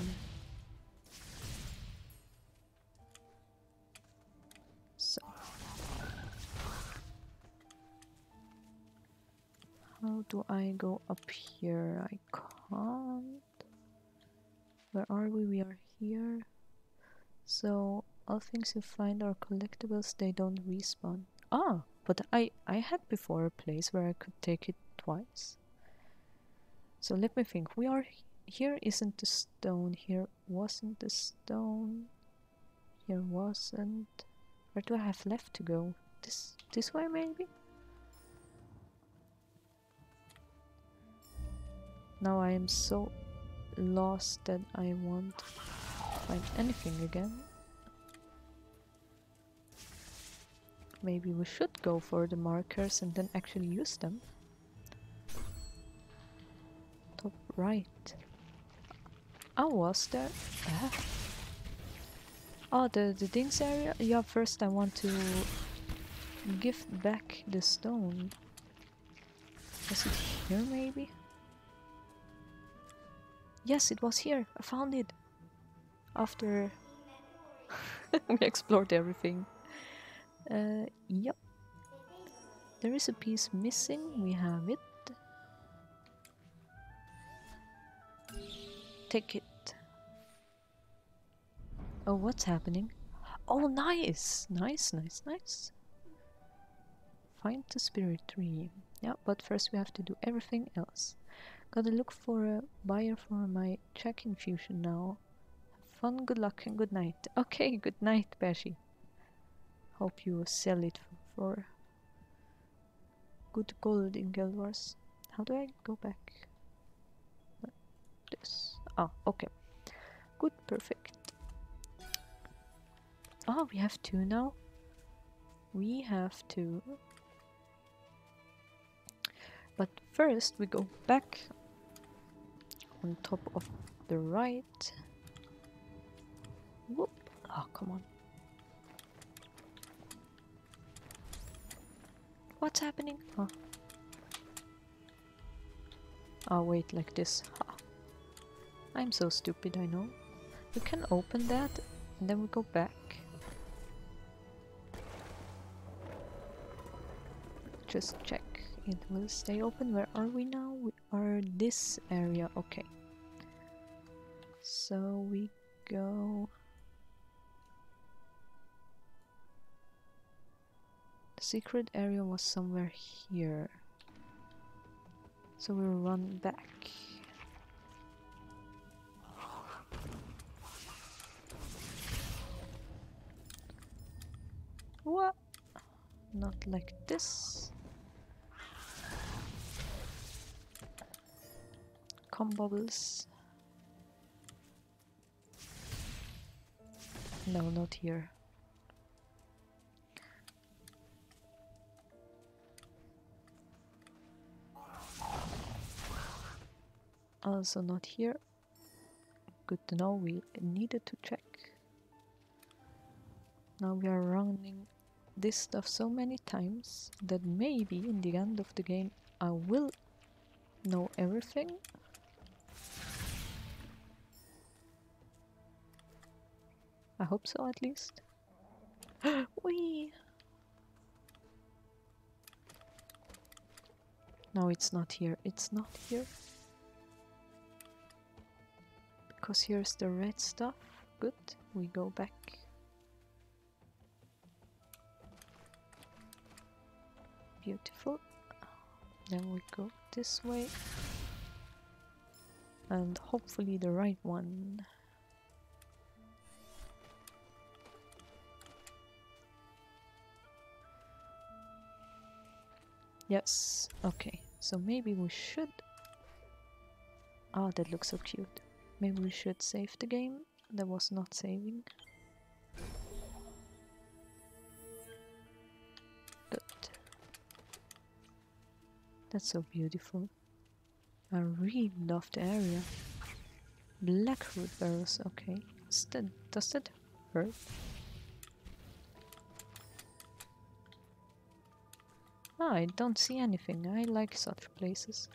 So. How do I go up here? I can't. Where are we? We are here. So all things you find are collectibles, they don't respawn. Ah, but I, I had before a place where I could take it twice. So let me think. We are here isn't the stone, here wasn't the stone, here wasn't. Where do I have left to go? This this way maybe? Now I am so lost that I won't find anything again. Maybe we should go for the markers and then actually use them. Top right. Oh, was there? Oh, the, the things area? Yeah, first I want to give back the stone. Was it here maybe? Yes, it was here. I found it. After we explored everything. Uh, yep. There is a piece missing. We have it. Take it. Oh, what's happening? Oh, nice! Nice, nice, nice. Find the spirit tree. Yeah, but first we have to do everything else. Gotta look for a buyer for my Chak infusion now. Have fun, good luck, and good night. Okay, good night, Bashi. Hope you sell it for good gold in Guild Wars. How do I go back? This. Ah, okay. Good, perfect. Oh, we have two now. We have two. But first we go back on top of the right. Whoop. Oh, come on. What's happening? Oh. Oh, wait, like this. Ha. I'm so stupid, I know. We can open that and then we go back. just check it will stay open where are we now we are this area okay so we go secret area was somewhere here so we'll run back what not like this com bubbles. No, not here. Also not here. Good to know, we needed to check. Now we are running this stuff so many times that maybe in the end of the game I will know everything I hope so at least. Wee! No, it's not here. It's not here. Because here's the red stuff. Good. We go back. Beautiful. Then we go this way. And hopefully the right one. Yes, okay. So maybe we should... Ah, that looks so cute. Maybe we should save the game. That was not saving. Good. That's so beautiful. I really love the area. Blackroot Burrows, okay. That, does that hurt? Oh, I don't see anything. I like such places.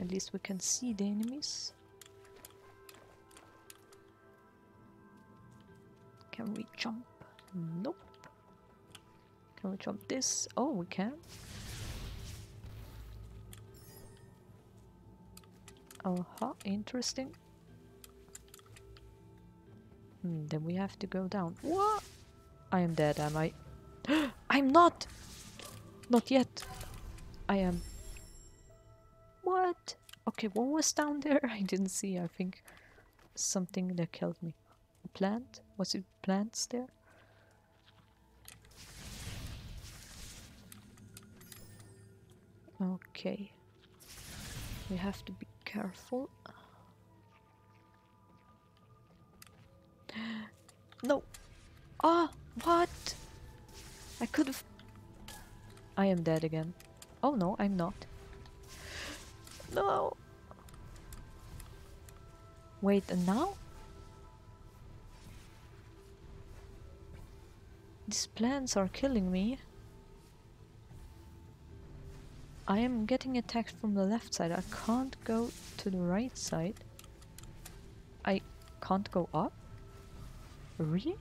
At least we can see the enemies. Can we jump? Nope. Can we jump this? Oh, we can. Oh, huh, interesting. Hmm, then we have to go down. What? I am dead, am I? I'm not! Not yet. I am. What? Okay, what was down there? I didn't see, I think something that killed me. A plant? Was it plants there? Okay. We have to be careful. No! Ah! what? I could have... I am dead again. Oh no, I'm not. No! Wait, and now? These plants are killing me. I am getting attacked from the left side. I can't go to the right side. I can't go up? Really?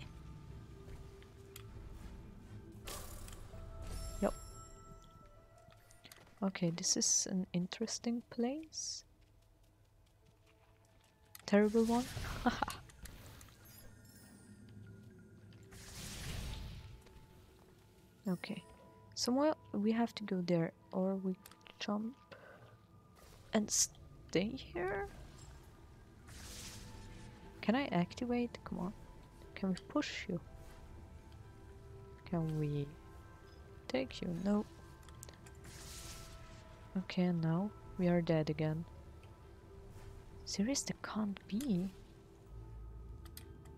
Okay, this is an interesting place. Terrible one? okay. Somewhere we have to go there or we jump and stay here? Can I activate? Come on. Can we push you? Can we take you? No. Okay, now we are dead again. Serious, that can't be.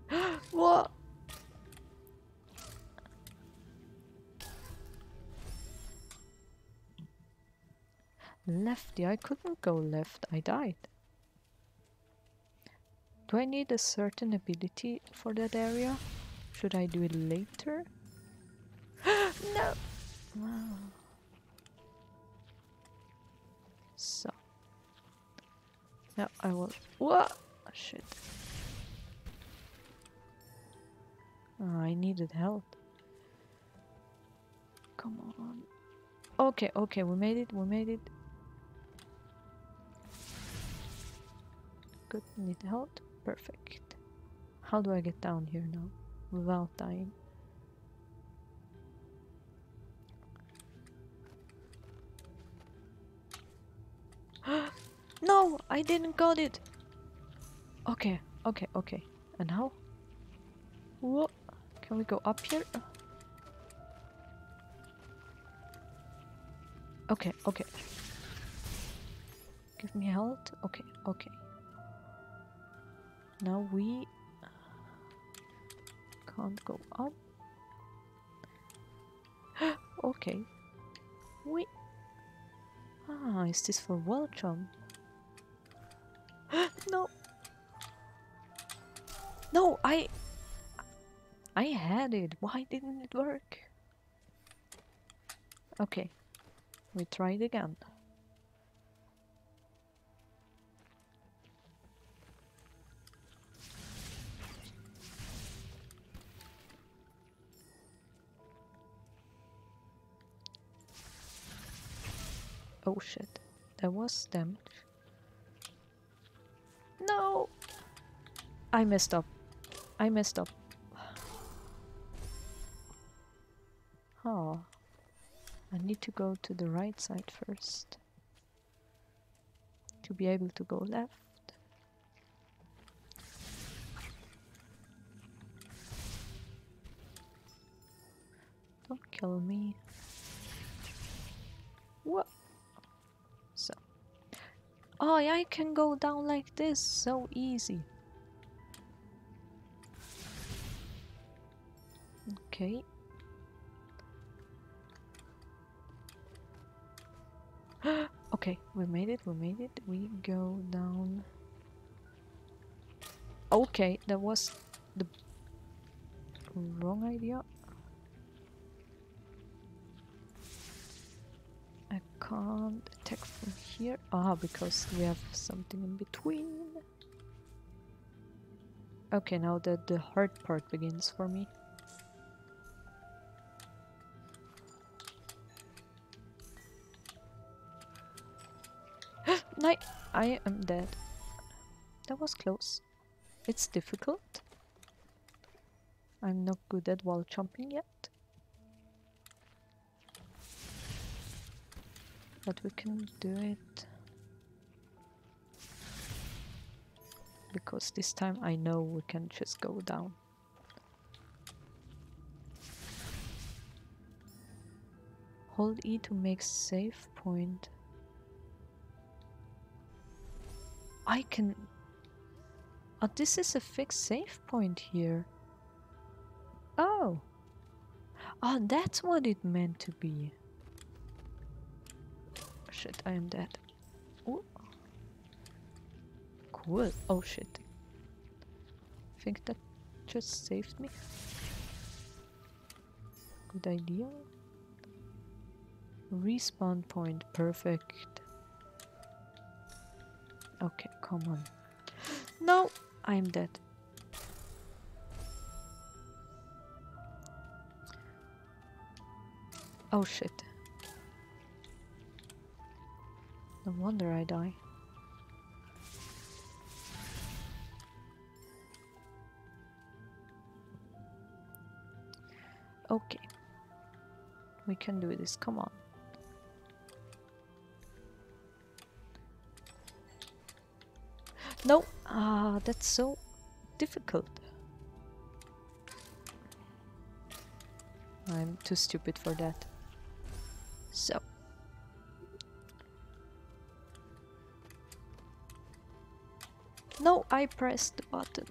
what? Lefty, I couldn't go left, I died. Do I need a certain ability for that area? Should I do it later? no! Wow. Now I will. What? Shit. Oh, I needed help. Come on. Okay, okay, we made it, we made it. Good, need help. Perfect. How do I get down here now without dying? no, I didn't got it. Okay, okay, okay. And how? What? Can we go up here? Okay, okay. Give me health. Okay, okay. Now we can't go up. okay. We Ah, is this for jump? no. No, I I had it. Why didn't it work? Okay. We try it again. Oh shit, that was damage. No! I messed up. I messed up. Oh. I need to go to the right side first. To be able to go left. Don't kill me. What? Oh, I can go down like this. So easy. Okay. okay, we made it, we made it. We go down. Okay, that was the wrong idea. Can't attack from here. Ah, because we have something in between. Okay, now that the hard part begins for me. Night! I am dead. That was close. It's difficult. I'm not good at wall jumping yet. But we can do it. Because this time I know we can just go down. Hold E to make save point. I can... Oh, this is a fixed save point here. Oh. Oh, that's what it meant to be. Shit, I am dead. Ooh. Cool. Oh shit. I Think that just saved me. Good idea. Respawn point, perfect. Okay, come on. No, I'm dead. Oh shit. No wonder I die. Okay. We can do this, come on. No! Ah, that's so difficult. I'm too stupid for that. So. No, I pressed the button.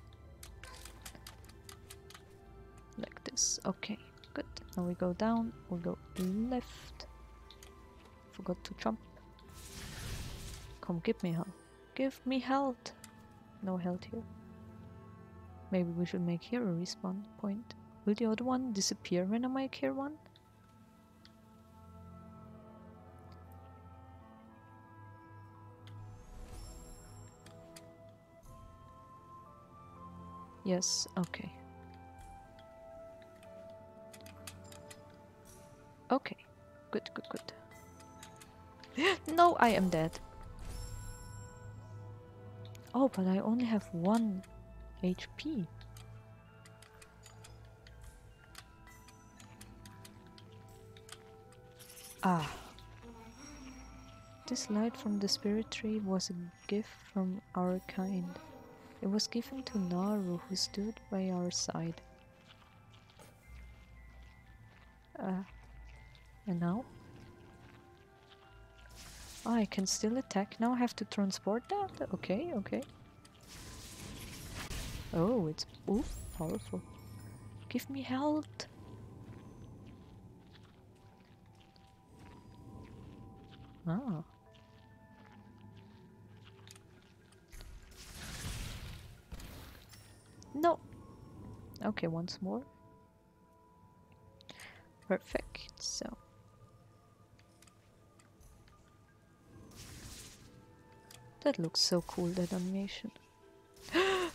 Like this. Okay, good. Now we go down, we go left. Forgot to jump. Come, give me health. Give me health. No health here. Maybe we should make here a respawn point. Will the other one disappear when I make here one? Yes, okay. Okay, good, good, good. no, I am dead. Oh, but I only have one HP. Ah. This light from the spirit tree was a gift from our kind. It was given to Naru who stood by our side. Uh, and now? Oh, I can still attack. Now I have to transport that? Okay, okay. Oh, it's ooh, powerful. Give me health. Ah. No. Okay, once more. Perfect. So. That looks so cool, that animation. that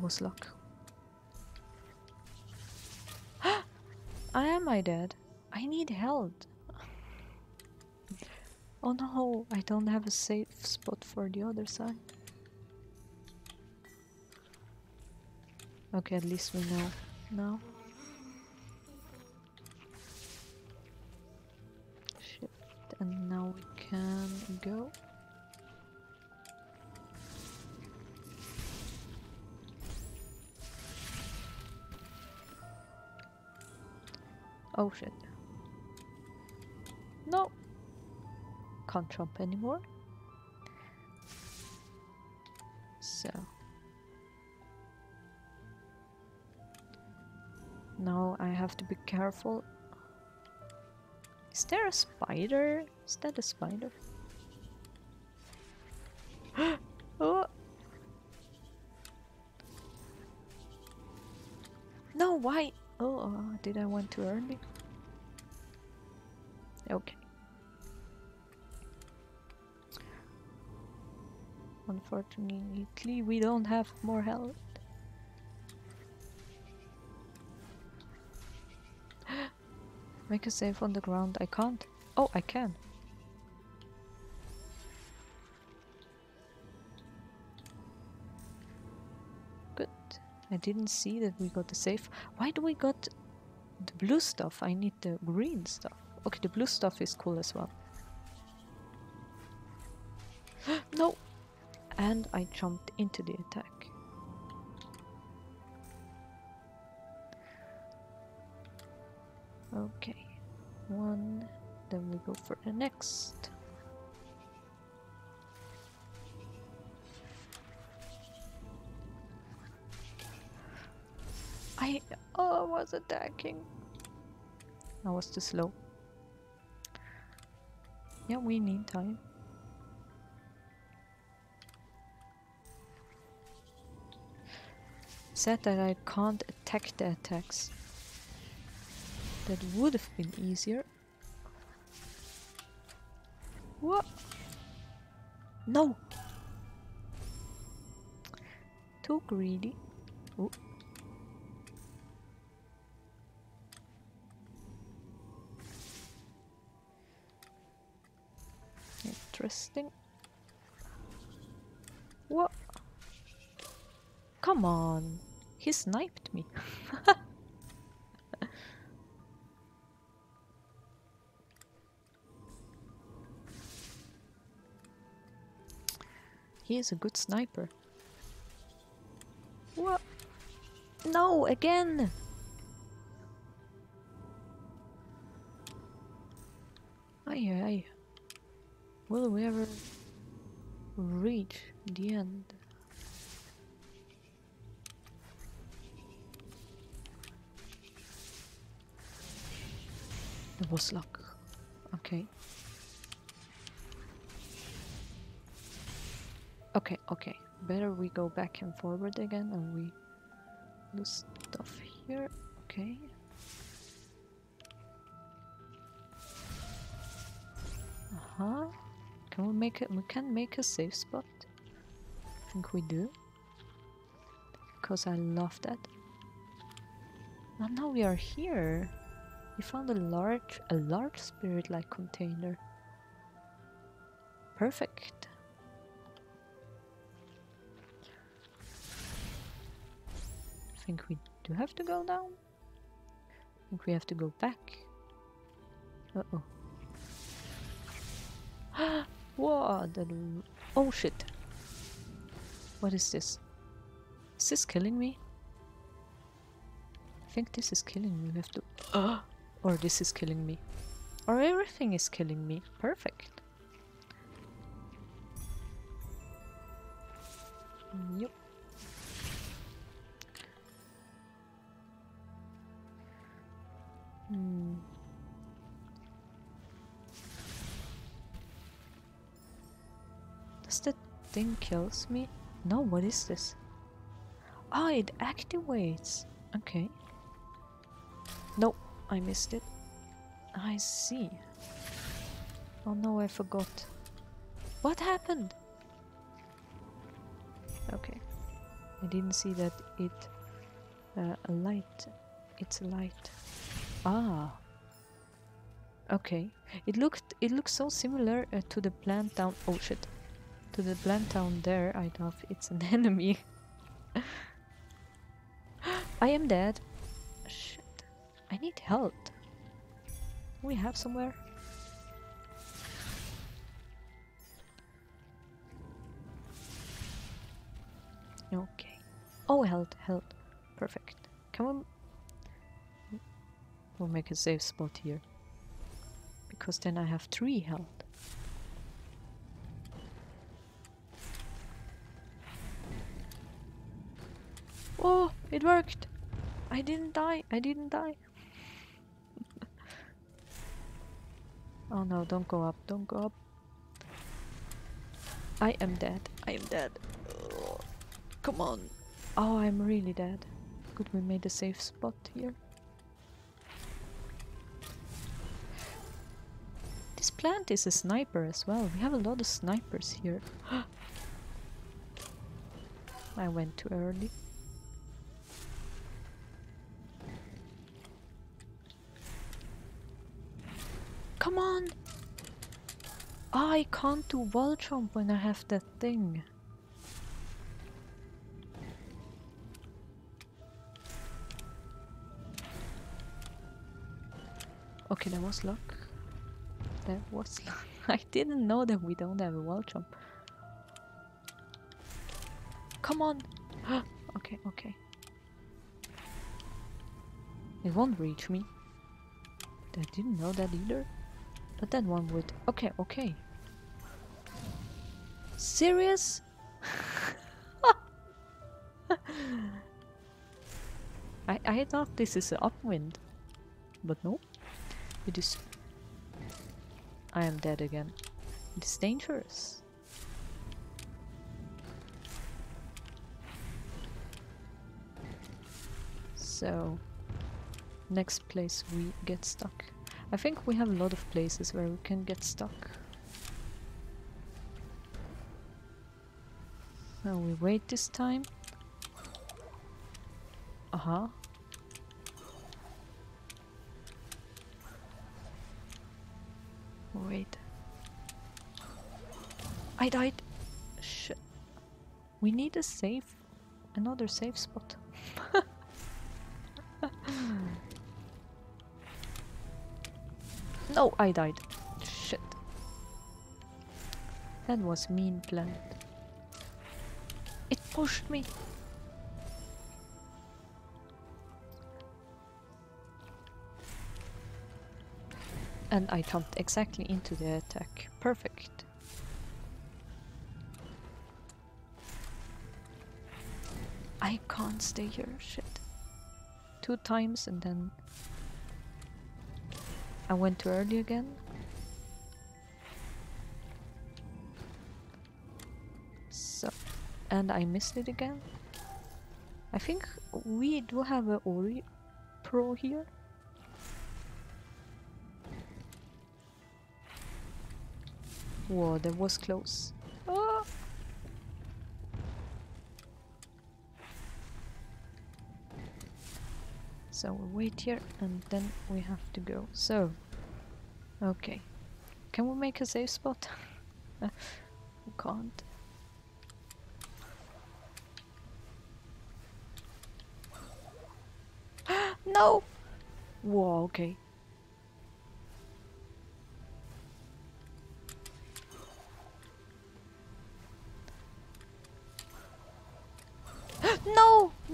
was luck. I am I dead? I need help. Oh no, I don't have a safe spot for the other side. Okay, at least we know now. and now we can go. Oh shit. can't jump anymore. So. Now I have to be careful. Is there a spider? Is that a spider? oh! No, why? Oh, uh, did I went too early? Okay. Unfortunately, we don't have more health. Make a save on the ground. I can't. Oh, I can. Good. I didn't see that we got the save. Why do we got the blue stuff? I need the green stuff. Okay, the blue stuff is cool as well. And I jumped into the attack. Okay, one, then we go for the next. I oh, I was attacking. I was too slow. Yeah, we need time. Said that I can't attack the attacks. That would have been easier. What? No! Too greedy. Ooh. Interesting. What? Come on. He sniped me. he is a good sniper. What? No, again! Aye, aye. Will we ever reach the end? Was luck. Okay. Okay, okay. Better we go back and forward again and we lose stuff here. Okay. Uh-huh. Can we make it? We can make a safe spot. I think we do. Because I love that. And now we are here. We found a large, a large spirit-like container. Perfect. I think we do have to go down. I think we have to go back. Uh-oh. what? Oh shit. What is this? Is this killing me? I think this is killing me. We have to... or this is killing me. Or everything is killing me. Perfect. Yep. Hmm. Does that thing kills me? No, what is this? Oh, it activates. Okay. No, I missed it. I see. Oh no, I forgot. What happened? Okay. I didn't see that it... Uh, a light. It's a light. Ah. Okay. It looked it looks so similar uh, to the plant down oh shit. To the plant down there. I doubt it's an enemy. I am dead. I need help. We have somewhere. Okay. Oh, health, health. Perfect. Come on. We'll make a safe spot here. Because then I have three health. Oh, it worked! I didn't die. I didn't die. Oh no, don't go up. Don't go up. I am dead. I am dead. Ugh. Come on. Oh, I'm really dead. Good, we made a safe spot here. This plant is a sniper as well. We have a lot of snipers here. I went too early. I can't do wall jump when I have that thing. Okay, that was luck. That was luck. I didn't know that we don't have a wall jump. Come on! okay, okay. It won't reach me. I didn't know that either. But then one would. Okay, okay. Serious? I I thought this is upwind, but no. It is. I am dead again. It is dangerous. So, next place we get stuck. I think we have a lot of places where we can get stuck. Now we wait this time. Uh-huh. Wait. I died. Shit. We need a safe, another safe spot. no, I died. Shit. That was mean plant. It pushed me. And I jumped exactly into the attack. Perfect. I can't stay here, shit. Two times and then I went too early again. So, and I missed it again. I think we do have a Ori Pro here. Whoa, that was close. So we wait here and then we have to go. So, okay. Can we make a safe spot? we can't. no! Whoa, okay.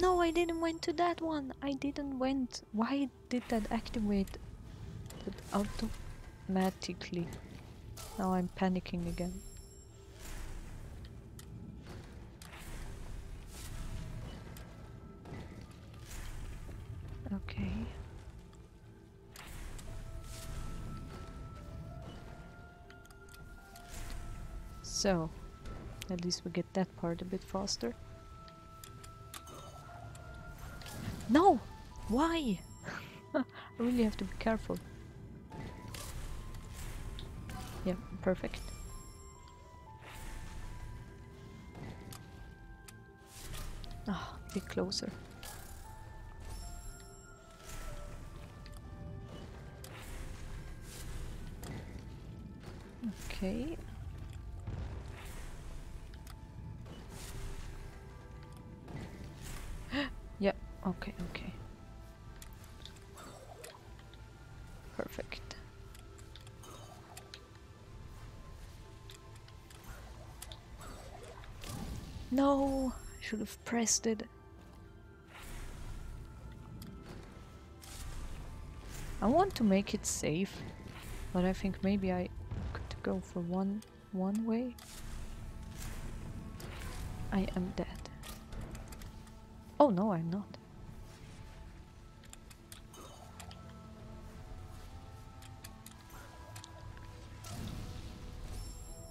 No! I didn't went to that one. I didn't went. Why did that activate that automatically? Now I'm panicking again. Okay. So, at least we get that part a bit faster. No! Why? I really have to be careful. Yeah, perfect. Ah, oh, be closer. Have pressed it. I want to make it safe, but I think maybe I could go for one one way. I am dead. Oh no, I'm not.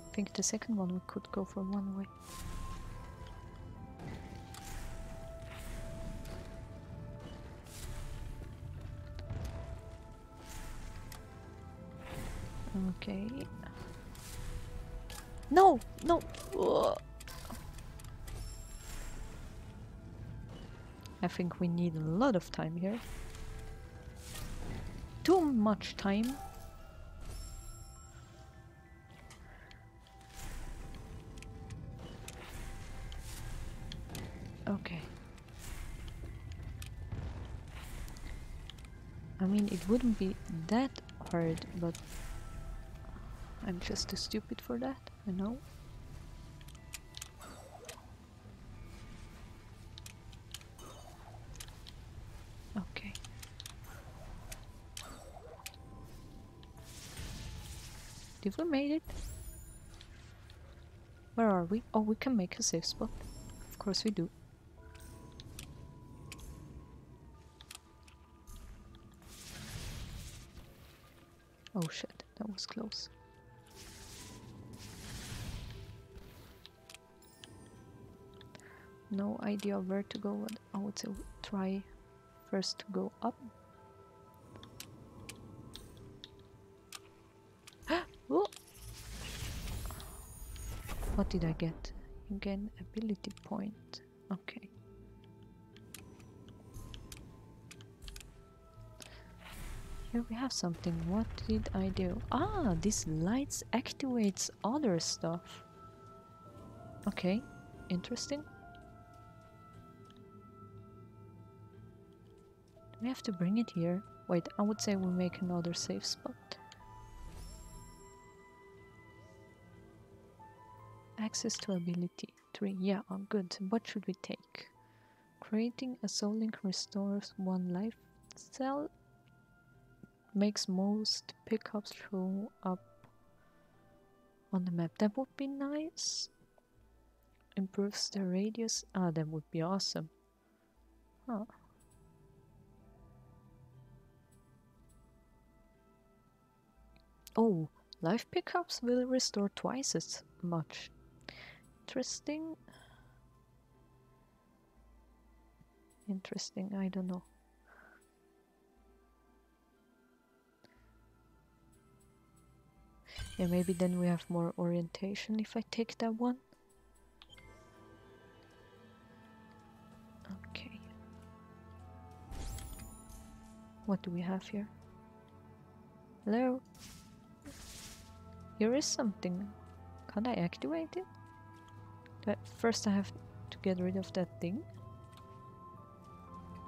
I think the second one we could go for one way. Okay. No! No! Ugh. I think we need a lot of time here. Too much time. Okay. I mean, it wouldn't be that hard, but I'm just too stupid for that, I know. Okay. Did we made it? Where are we? Oh, we can make a safe spot. Of course we do. Oh shit, that was close. No idea where to go, I would try first to go up. What did I get? Again, ability point. Okay. Here we have something. What did I do? Ah, this lights activates other stuff. Okay, interesting. We have to bring it here? Wait, I would say we make another safe spot. Access to ability 3. Yeah, oh, good. What should we take? Creating a soul link restores one life cell makes most pickups show up on the map. That would be nice. Improves the radius. Ah, that would be awesome. Huh. Oh, life pickups will restore twice as much. Interesting. Interesting, I don't know. Yeah, maybe then we have more orientation if I take that one. Okay. What do we have here? Hello? Here is something. Can I activate it? But first I have to get rid of that thing.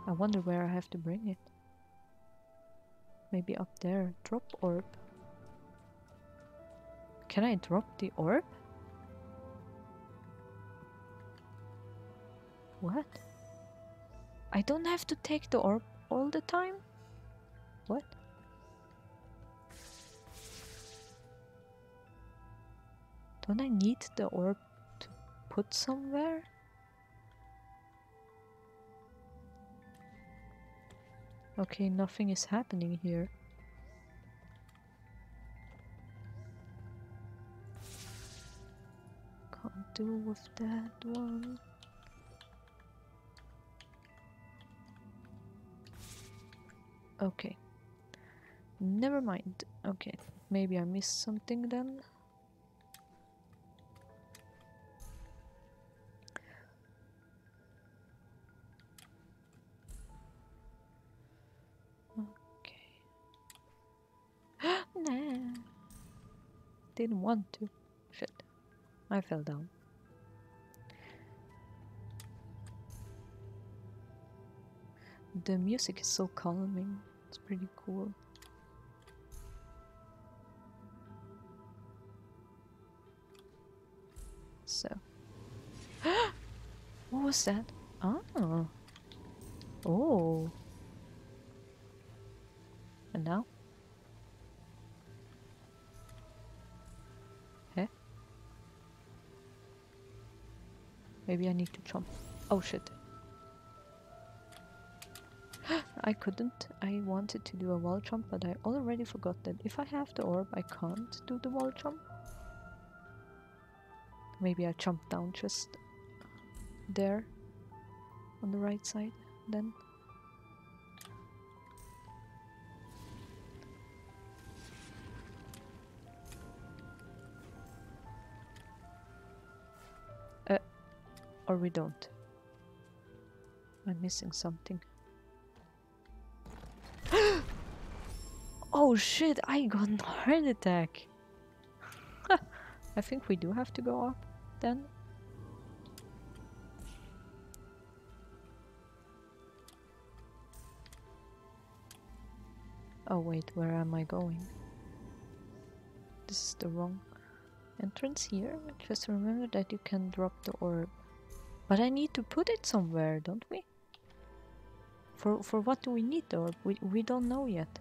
I wonder where I have to bring it. Maybe up there. Drop orb. Can I drop the orb? What? I don't have to take the orb all the time? What? Don't I need the orb to put somewhere? Okay, nothing is happening here. Can't do with that one. Okay. Never mind. Okay, maybe I missed something then. Didn't want to. Shit. I fell down. The music is so calming. It's pretty cool. So. what was that? Oh. Oh. And now? Maybe I need to jump. Oh shit. I couldn't. I wanted to do a wall jump, but I already forgot that if I have the orb, I can't do the wall jump. Maybe I jump down just there on the right side then. Or we don't. I'm missing something. oh shit, I got a heart attack. I think we do have to go up then. Oh wait, where am I going? This is the wrong entrance here. Just remember that you can drop the orb. But I need to put it somewhere, don't we? For for what do we need the orb? We we don't know yet.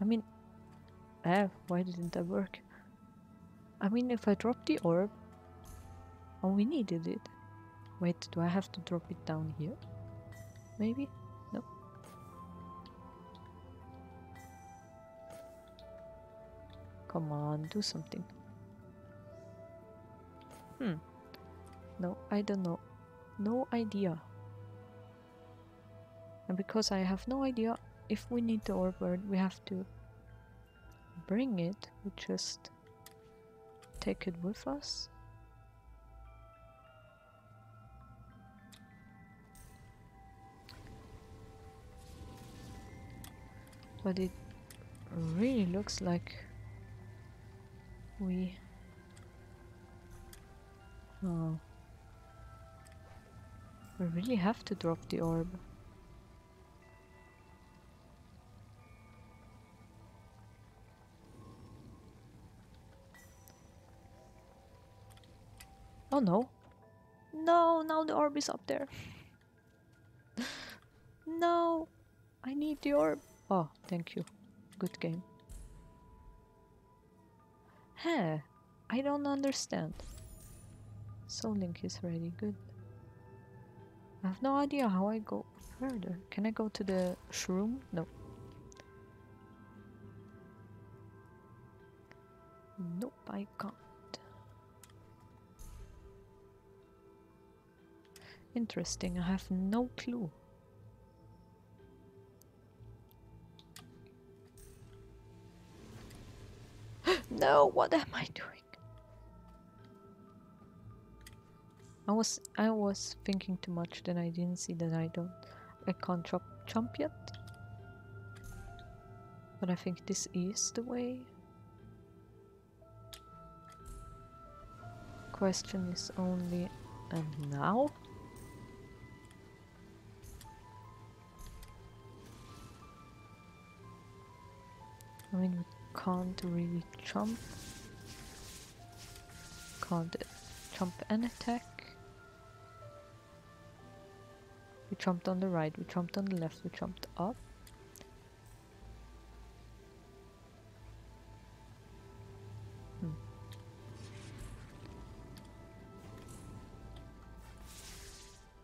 I mean, eh, why didn't that work? I mean, if I drop the orb, oh, we needed it. Wait, do I have to drop it down here? Maybe? No. Come on, do something. Hmm. No, I don't know. No idea. And because I have no idea if we need the orb we have to bring it. We just take it with us. But it really looks like we oh. We really have to drop the orb. Oh no. No now the orb is up there. No I need the orb. Oh thank you. Good game. Huh, I don't understand. Soul Link is ready, good. I have no idea how I go further. Can I go to the shroom? No. Nope, I can't. Interesting, I have no clue. No, what am I doing? I was I was thinking too much then I didn't see that I don't I can't jump jump yet. But I think this is the way. Question is only and now? I mean we can't really jump. Can't jump and attack. Jumped on the right, we jumped on the left, we jumped up. Hmm.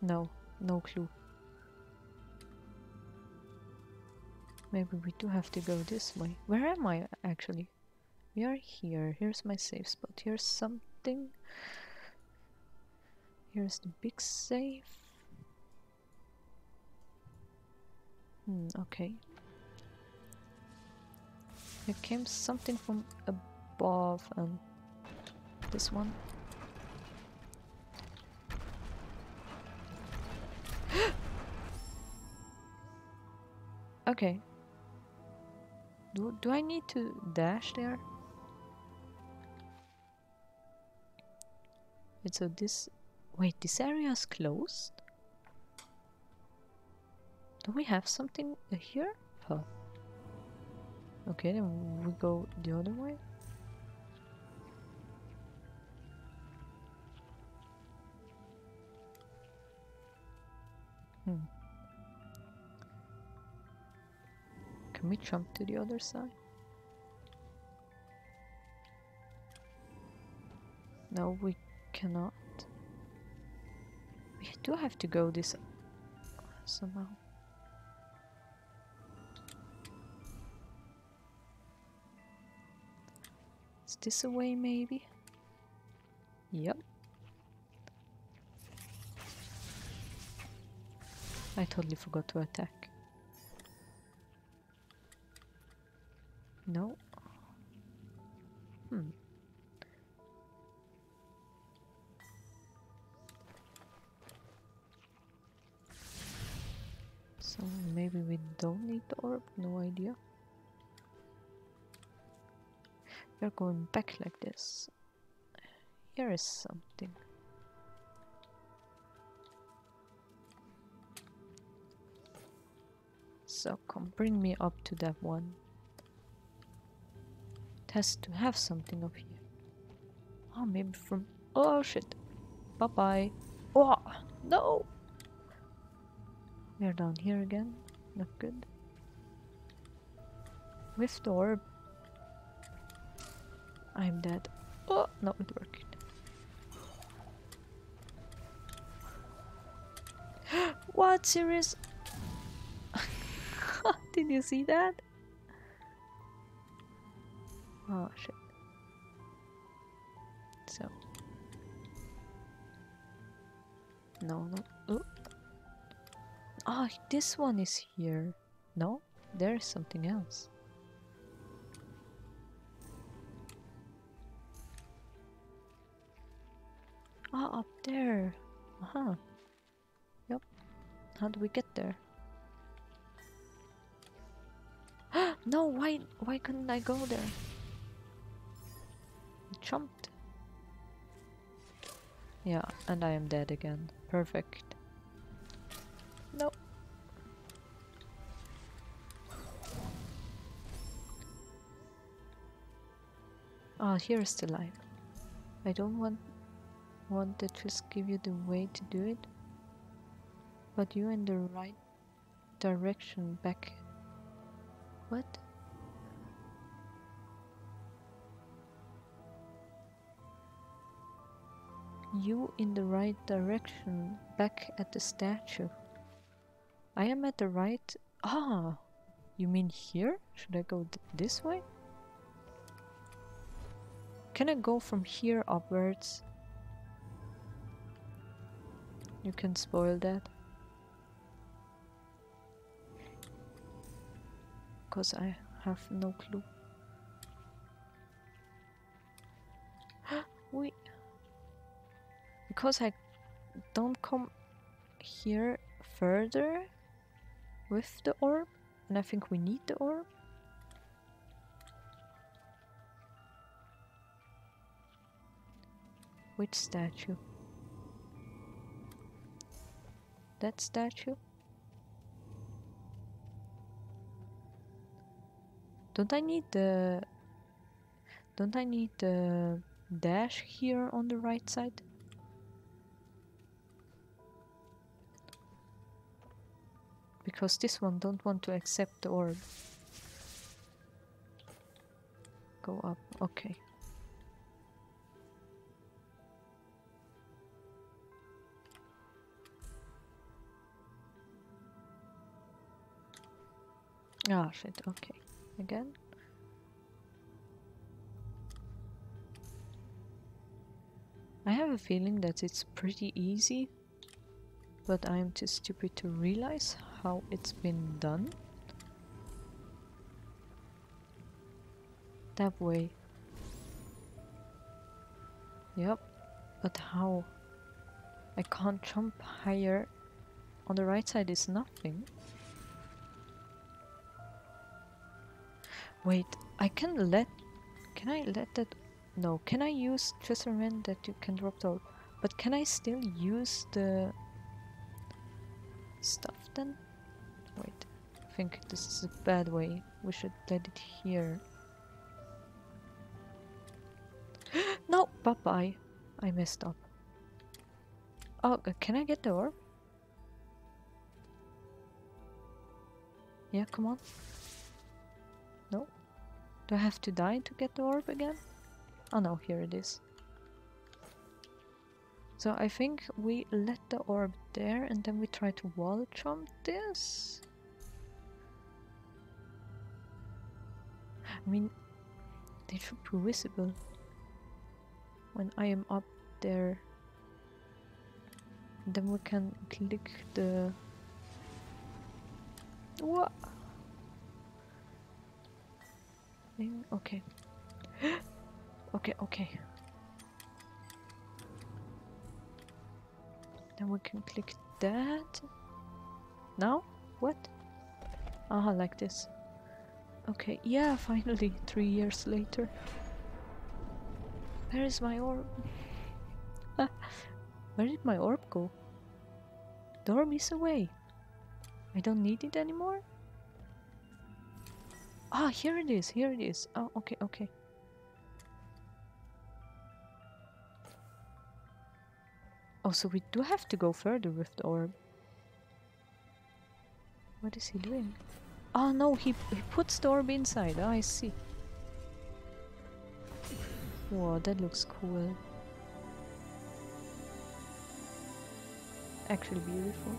No, no clue. Maybe we do have to go this way. Where am I actually? We are here. Here's my safe spot. Here's something. Here's the big safe. Hmm, okay. There came something from above and this one. okay, do, do I need to dash there? Wait, so this... Wait, this area is closed? Do we have something here? Okay, then we go the other way. Hmm. Can we jump to the other side? No, we cannot. We do have to go this somehow. this away maybe? Yep. I totally forgot to attack. No. Hmm. So maybe we don't need the orb, no idea. We're going back like this. Here is something. So come bring me up to that one. It has to have something up here. Oh, maybe from. Oh shit. Bye bye. Oh, no! We're down here again. Not good. With the orb. I'm dead. Oh, no, it worked. what? Serious? Did you see that? Oh shit. So. No, no. Oh. This one is here. No, there's something else. Ah, up there. Uh huh. Yep. How do we get there? no, why why couldn't I go there? I jumped. Yeah, and I am dead again. Perfect. No. Ah, here's the light. I don't want want to just give you the way to do it, but you're in the right direction back. What? You in the right direction back at the statue. I am at the right. Ah, you mean here? Should I go th this way? Can I go from here upwards? You can spoil that. Because I have no clue. we because I don't come here further with the orb and I think we need the orb which statue that statue don't I need the don't I need the dash here on the right side because this one don't want to accept the orb. Go up, okay. Ah, shit, okay. Again. I have a feeling that it's pretty easy, but I'm too stupid to realize how it's been done. That way. Yep, but how? I can't jump higher. On the right side is nothing. Wait, I can let... Can I let that... No, can I use Tressorman that you can drop the... But can I still use the stuff then? Wait, I think this is a bad way. We should let it here. no, bye-bye. I messed up. Oh, can I get the orb? Yeah, come on. No? Do I have to die to get the orb again? Oh no, here it is. So I think we let the orb there and then we try to wall jump this. I mean, they should be visible when I am up there. Then we can click the... What? Okay. okay, okay. Then we can click that. Now? What? Ah, like this. Okay, yeah, finally, three years later. Where is my orb? Where did my orb go? Orb is away. I don't need it anymore? Ah, here it is, here it is. Oh, okay, okay. Oh, so we do have to go further with the orb. What is he doing? Oh no, he, he puts the orb inside. Oh, I see. Whoa, that looks cool. Actually beautiful.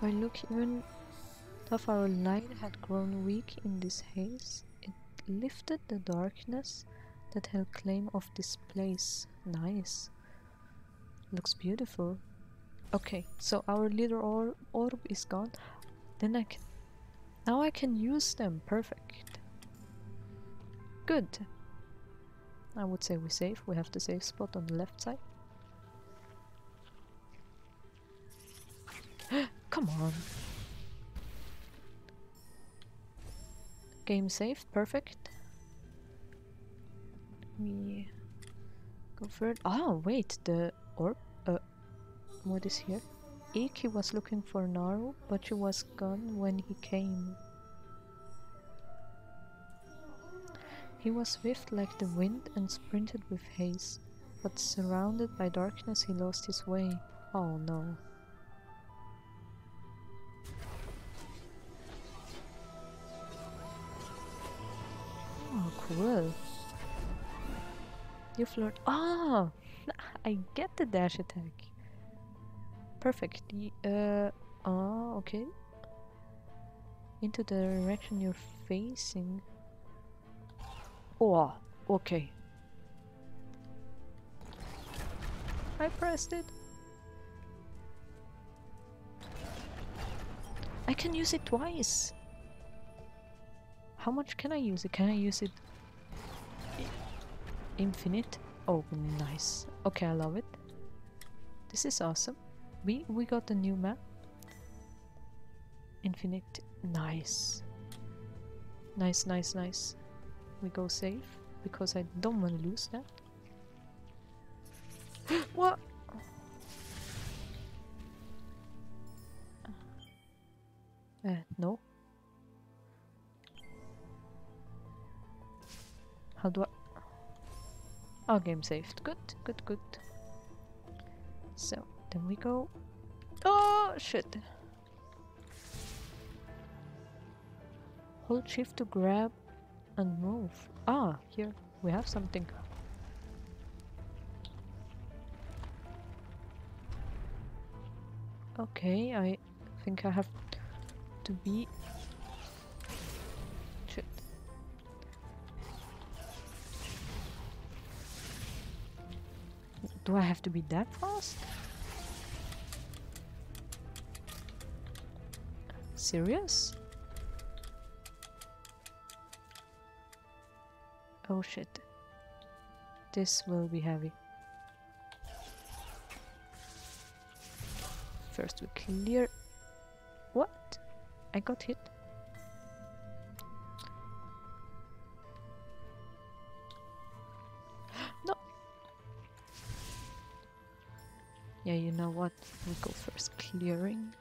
Well, look, even though our light had grown weak in this haze, it lifted the darkness that held claim of this place. Nice. Looks beautiful. Okay, so our little or orb is gone. Then I can... Now I can use them. Perfect. Good. I would say we save. We have the safe spot on the left side. Come on. Game saved. Perfect. We go further. Oh, wait. The orb? Uh, what is here? Iki was looking for Naru, but she was gone when he came. He was swift like the wind and sprinted with haste, but surrounded by darkness he lost his way. Oh no. Oh, cool. You flirt. Ah! I get the dash attack. Perfect. Uh, oh, okay. Into the direction you're facing. Oh, okay. I pressed it. I can use it twice. How much can I use it? Can I use it infinite? Oh, nice. Okay, I love it. This is awesome. We we got a new map. Infinite. Nice. Nice, nice, nice. We go safe because I don't want to lose that. what? Uh, no. How do I? Our game saved. Good, good, good. So then we go. Oh shit! Hold shift to grab and move. Ah, here we have something. Okay, I think I have to be. Do I have to be that fast? Serious? Oh shit. This will be heavy. First we clear... What? I got hit? Know what? We go first clearing.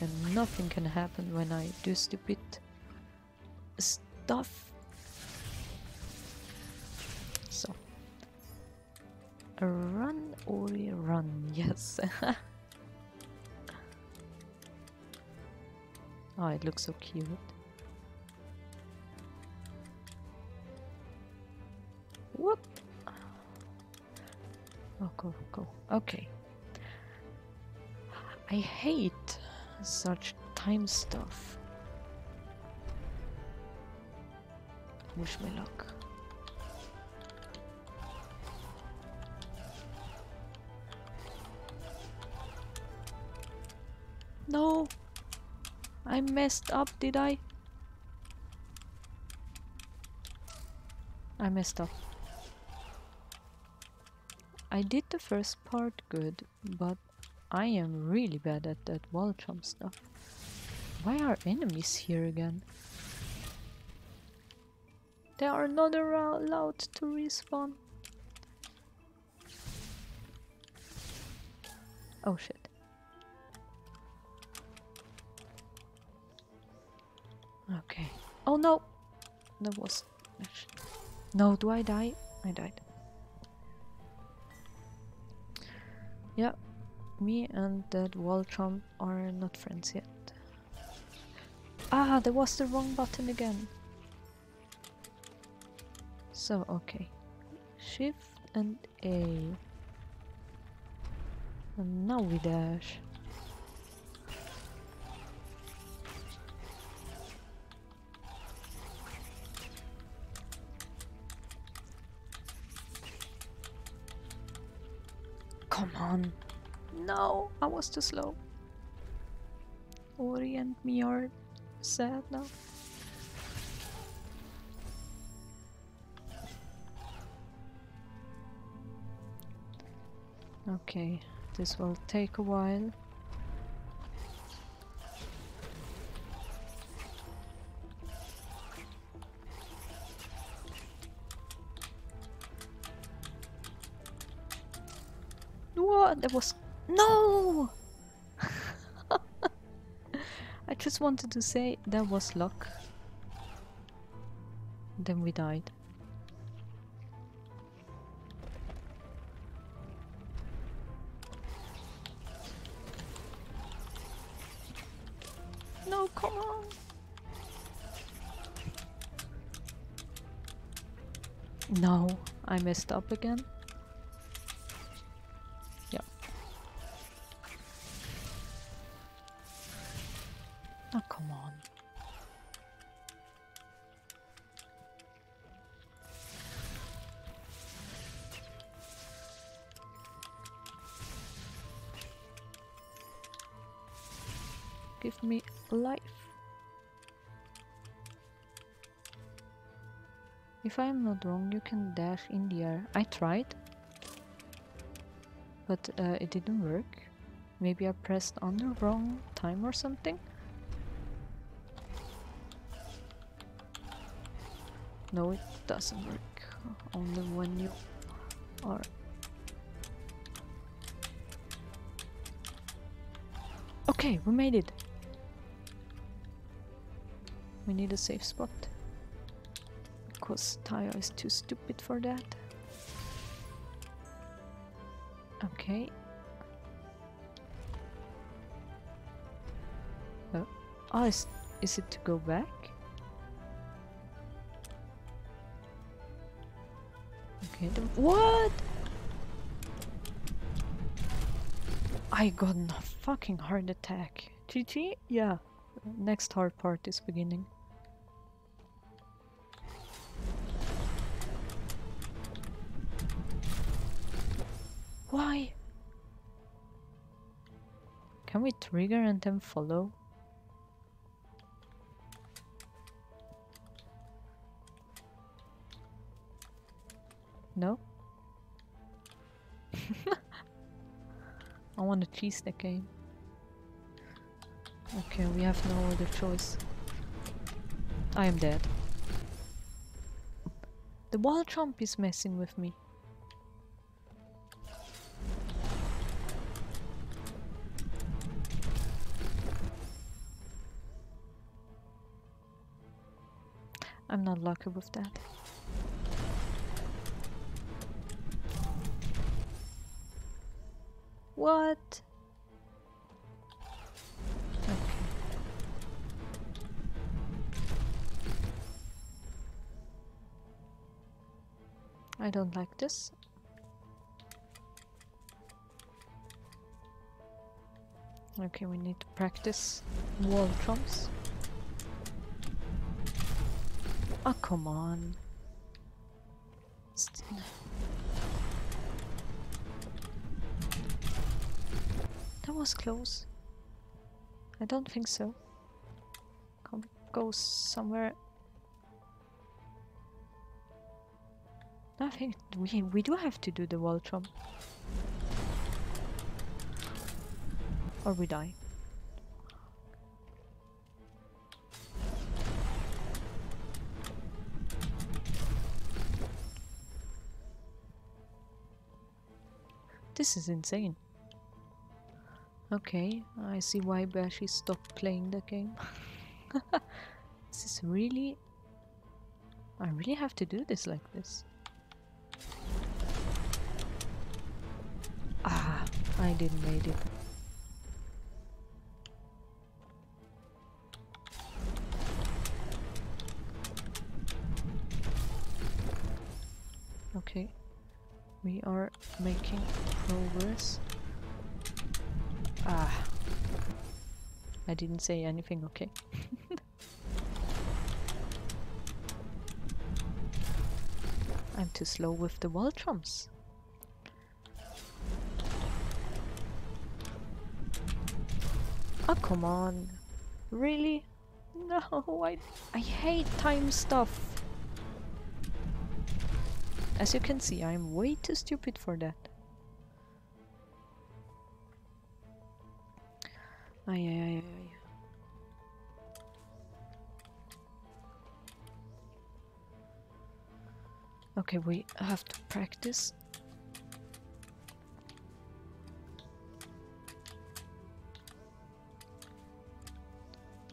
And nothing can happen when I do stupid stuff. So, run or run, yes. oh, it looks so cute. Oh, go, go. Okay. I hate such time stuff. Wish me luck. No! I messed up, did I? I messed up. I did the first part good, but I am really bad at that wall jump stuff. Why are enemies here again? They are not allowed to respawn. Oh shit. Okay. Oh no! That was... No, do I die? I died. Yeah, me and that wall jump are not friends yet. Ah, that was the wrong button again. So, okay. Shift and A. And now we dash. On. No, I was too slow. Ori and me are sad now. Okay, this will take a while. That was... No! I just wanted to say that was luck. Then we died. No, come on! No, I messed up again. If I am not wrong, you can dash in the air. I tried, but uh, it didn't work. Maybe I pressed on the wrong time or something. No, it doesn't work. Only when you are. Okay, we made it. We need a safe spot. Because Taya is too stupid for that. Okay. Oh, oh is, is it to go back? Okay, what? I got a fucking heart attack. GG? Yeah. Next hard part is beginning. Can we trigger and then follow? No? I want to cheese the game. Okay, we have no other choice. I am dead. The wall jump is messing with me. Lucky with that. What? Okay. I don't like this. Okay, we need to practice wall jumps. Oh, come on. That was close. I don't think so. Can go somewhere? I think we we do have to do the wall. Or we die. This is insane. Okay, I see why Bashi stopped playing the game. this is really... I really have to do this like this. Ah, I didn't made it. Okay, we are making progress. Ah, I didn't say anything, okay. I'm too slow with the wall jumps. Oh, come on. Really? No, I, I hate time stuff. As you can see, I'm way too stupid for that. Ay, ay, ay, ay, ay. Okay, we have to practice.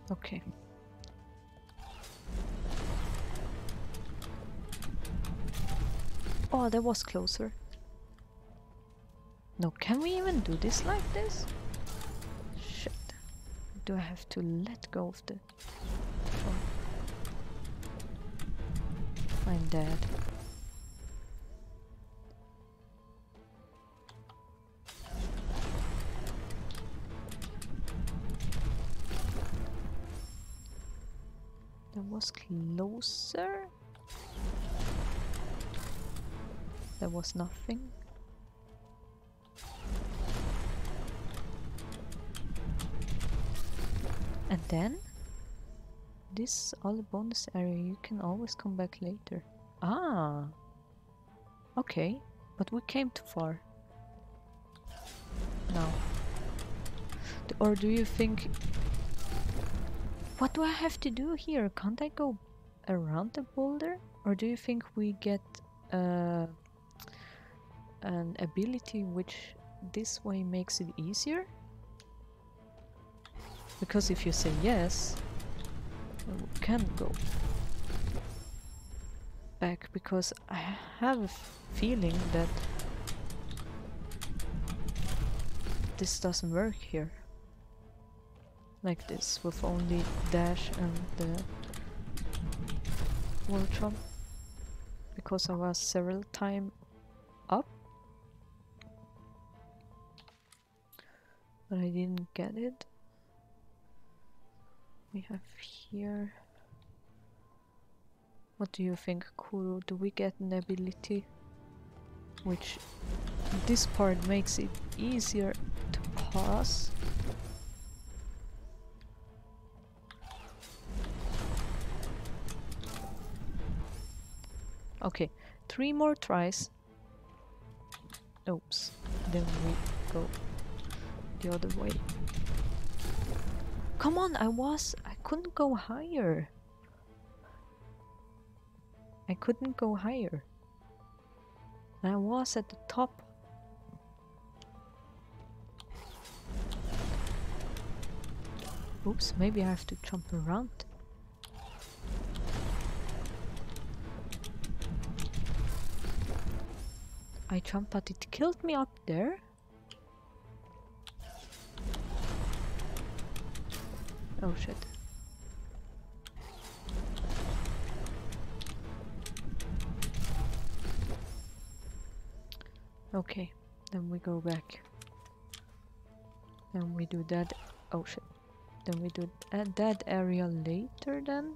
Okay. Oh, that was closer. No, can we even do this like this? Do I have to let go of the... phone? I'm dead. That was closer. There was nothing. And then this all bonus area you can always come back later. Ah. Okay, but we came too far. Now. Or do you think what do I have to do here? Can't I go around the boulder? Or do you think we get uh, an ability which this way makes it easier? Because if you say yes, we can go back because I have a feeling that this doesn't work here. Like this with only dash and the wall because I was several time up but I didn't get it we have here what do you think Kuro do we get an ability which this part makes it easier to pass Okay, three more tries. Oops, then we go the other way. Come on, I was. I couldn't go higher. I couldn't go higher. I was at the top. Oops, maybe I have to jump around. I jumped, but it killed me up there. Oh shit. Okay, then we go back. Then we do that. Oh shit. Then we do uh, that area later then.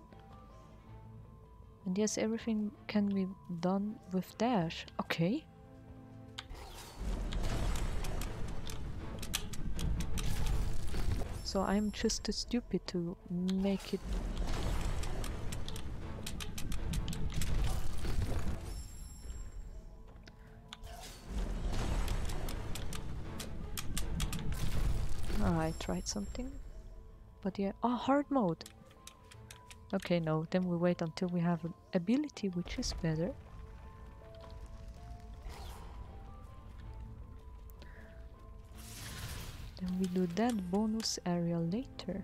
And yes, everything can be done with dash. Okay. so I'm just too stupid to make it... Oh, I tried something, but yeah... Oh, hard mode! Okay, no, then we wait until we have an ability which is better. We do that bonus area later.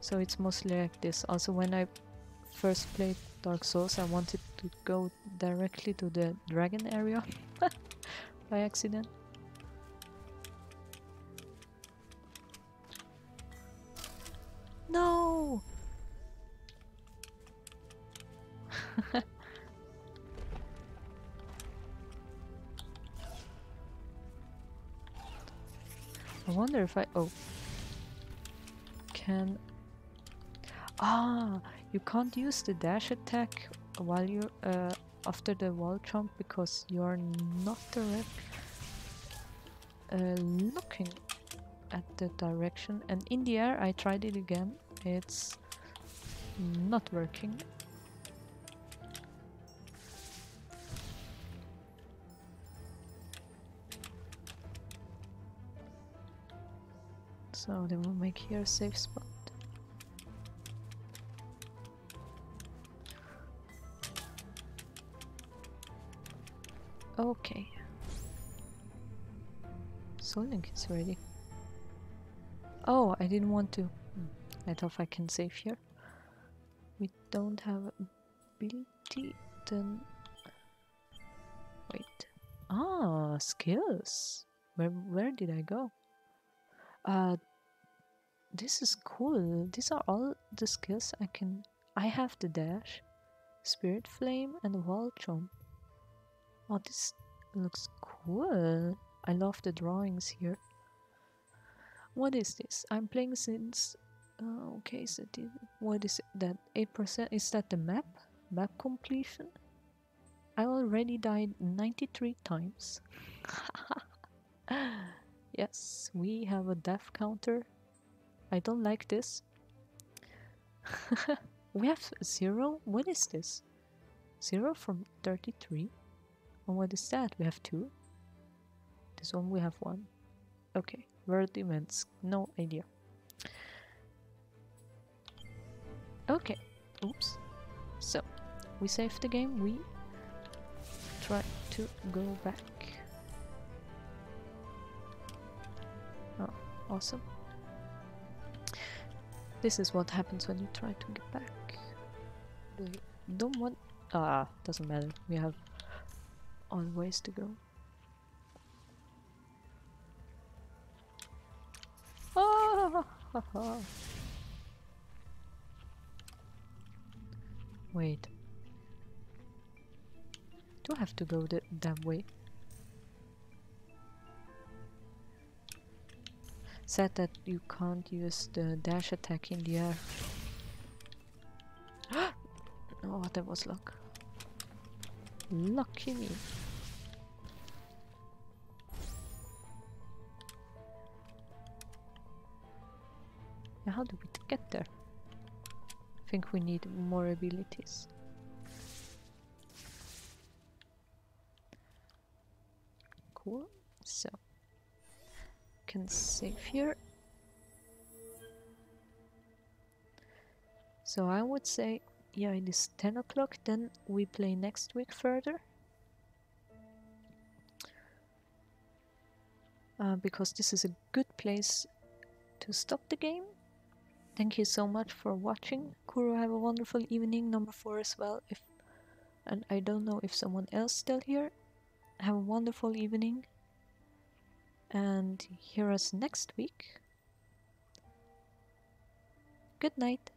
So it's mostly like this. Also, when I first played Dark Souls, I wanted to go directly to the dragon area by accident. Wonder if I... Oh. Can... Ah! You can't use the dash attack while you're... Uh, after the wall jump because you're not direct... Uh, looking at the direction and in the air I tried it again it's not working so then we'll make here a safe spot okay Soul Link is ready Oh, I didn't want to. Hmm, I thought I can save here. We don't have ability, then... Wait. Ah, skills. Where, where did I go? Uh, this is cool. These are all the skills I can... I have the dash, spirit flame, and wall jump. Oh, this looks cool. I love the drawings here. What is this? I'm playing since... Uh, okay, so what is it? That 8%? Is that the map? Map completion? I already died 93 times. yes, we have a death counter. I don't like this. we have zero? What is this? Zero from 33? And what is that? We have two. This one we have one. Okay. World events. No idea. Okay. Oops. So, we save the game. We try to go back. Oh, awesome. This is what happens when you try to get back. don't want... Ah, doesn't matter. We have all ways to go. Wait. Do I have to go the, that way? Said that you can't use the dash attack in the air. oh, that was luck. Lucky me. how do we get there? I think we need more abilities. Cool. So, can save here. So I would say, yeah, it is 10 o'clock, then we play next week further. Uh, because this is a good place to stop the game Thank you so much for watching. Kuro, have a wonderful evening. Number four as well. If and I don't know if someone else still here. Have a wonderful evening. And hear us next week. Good night.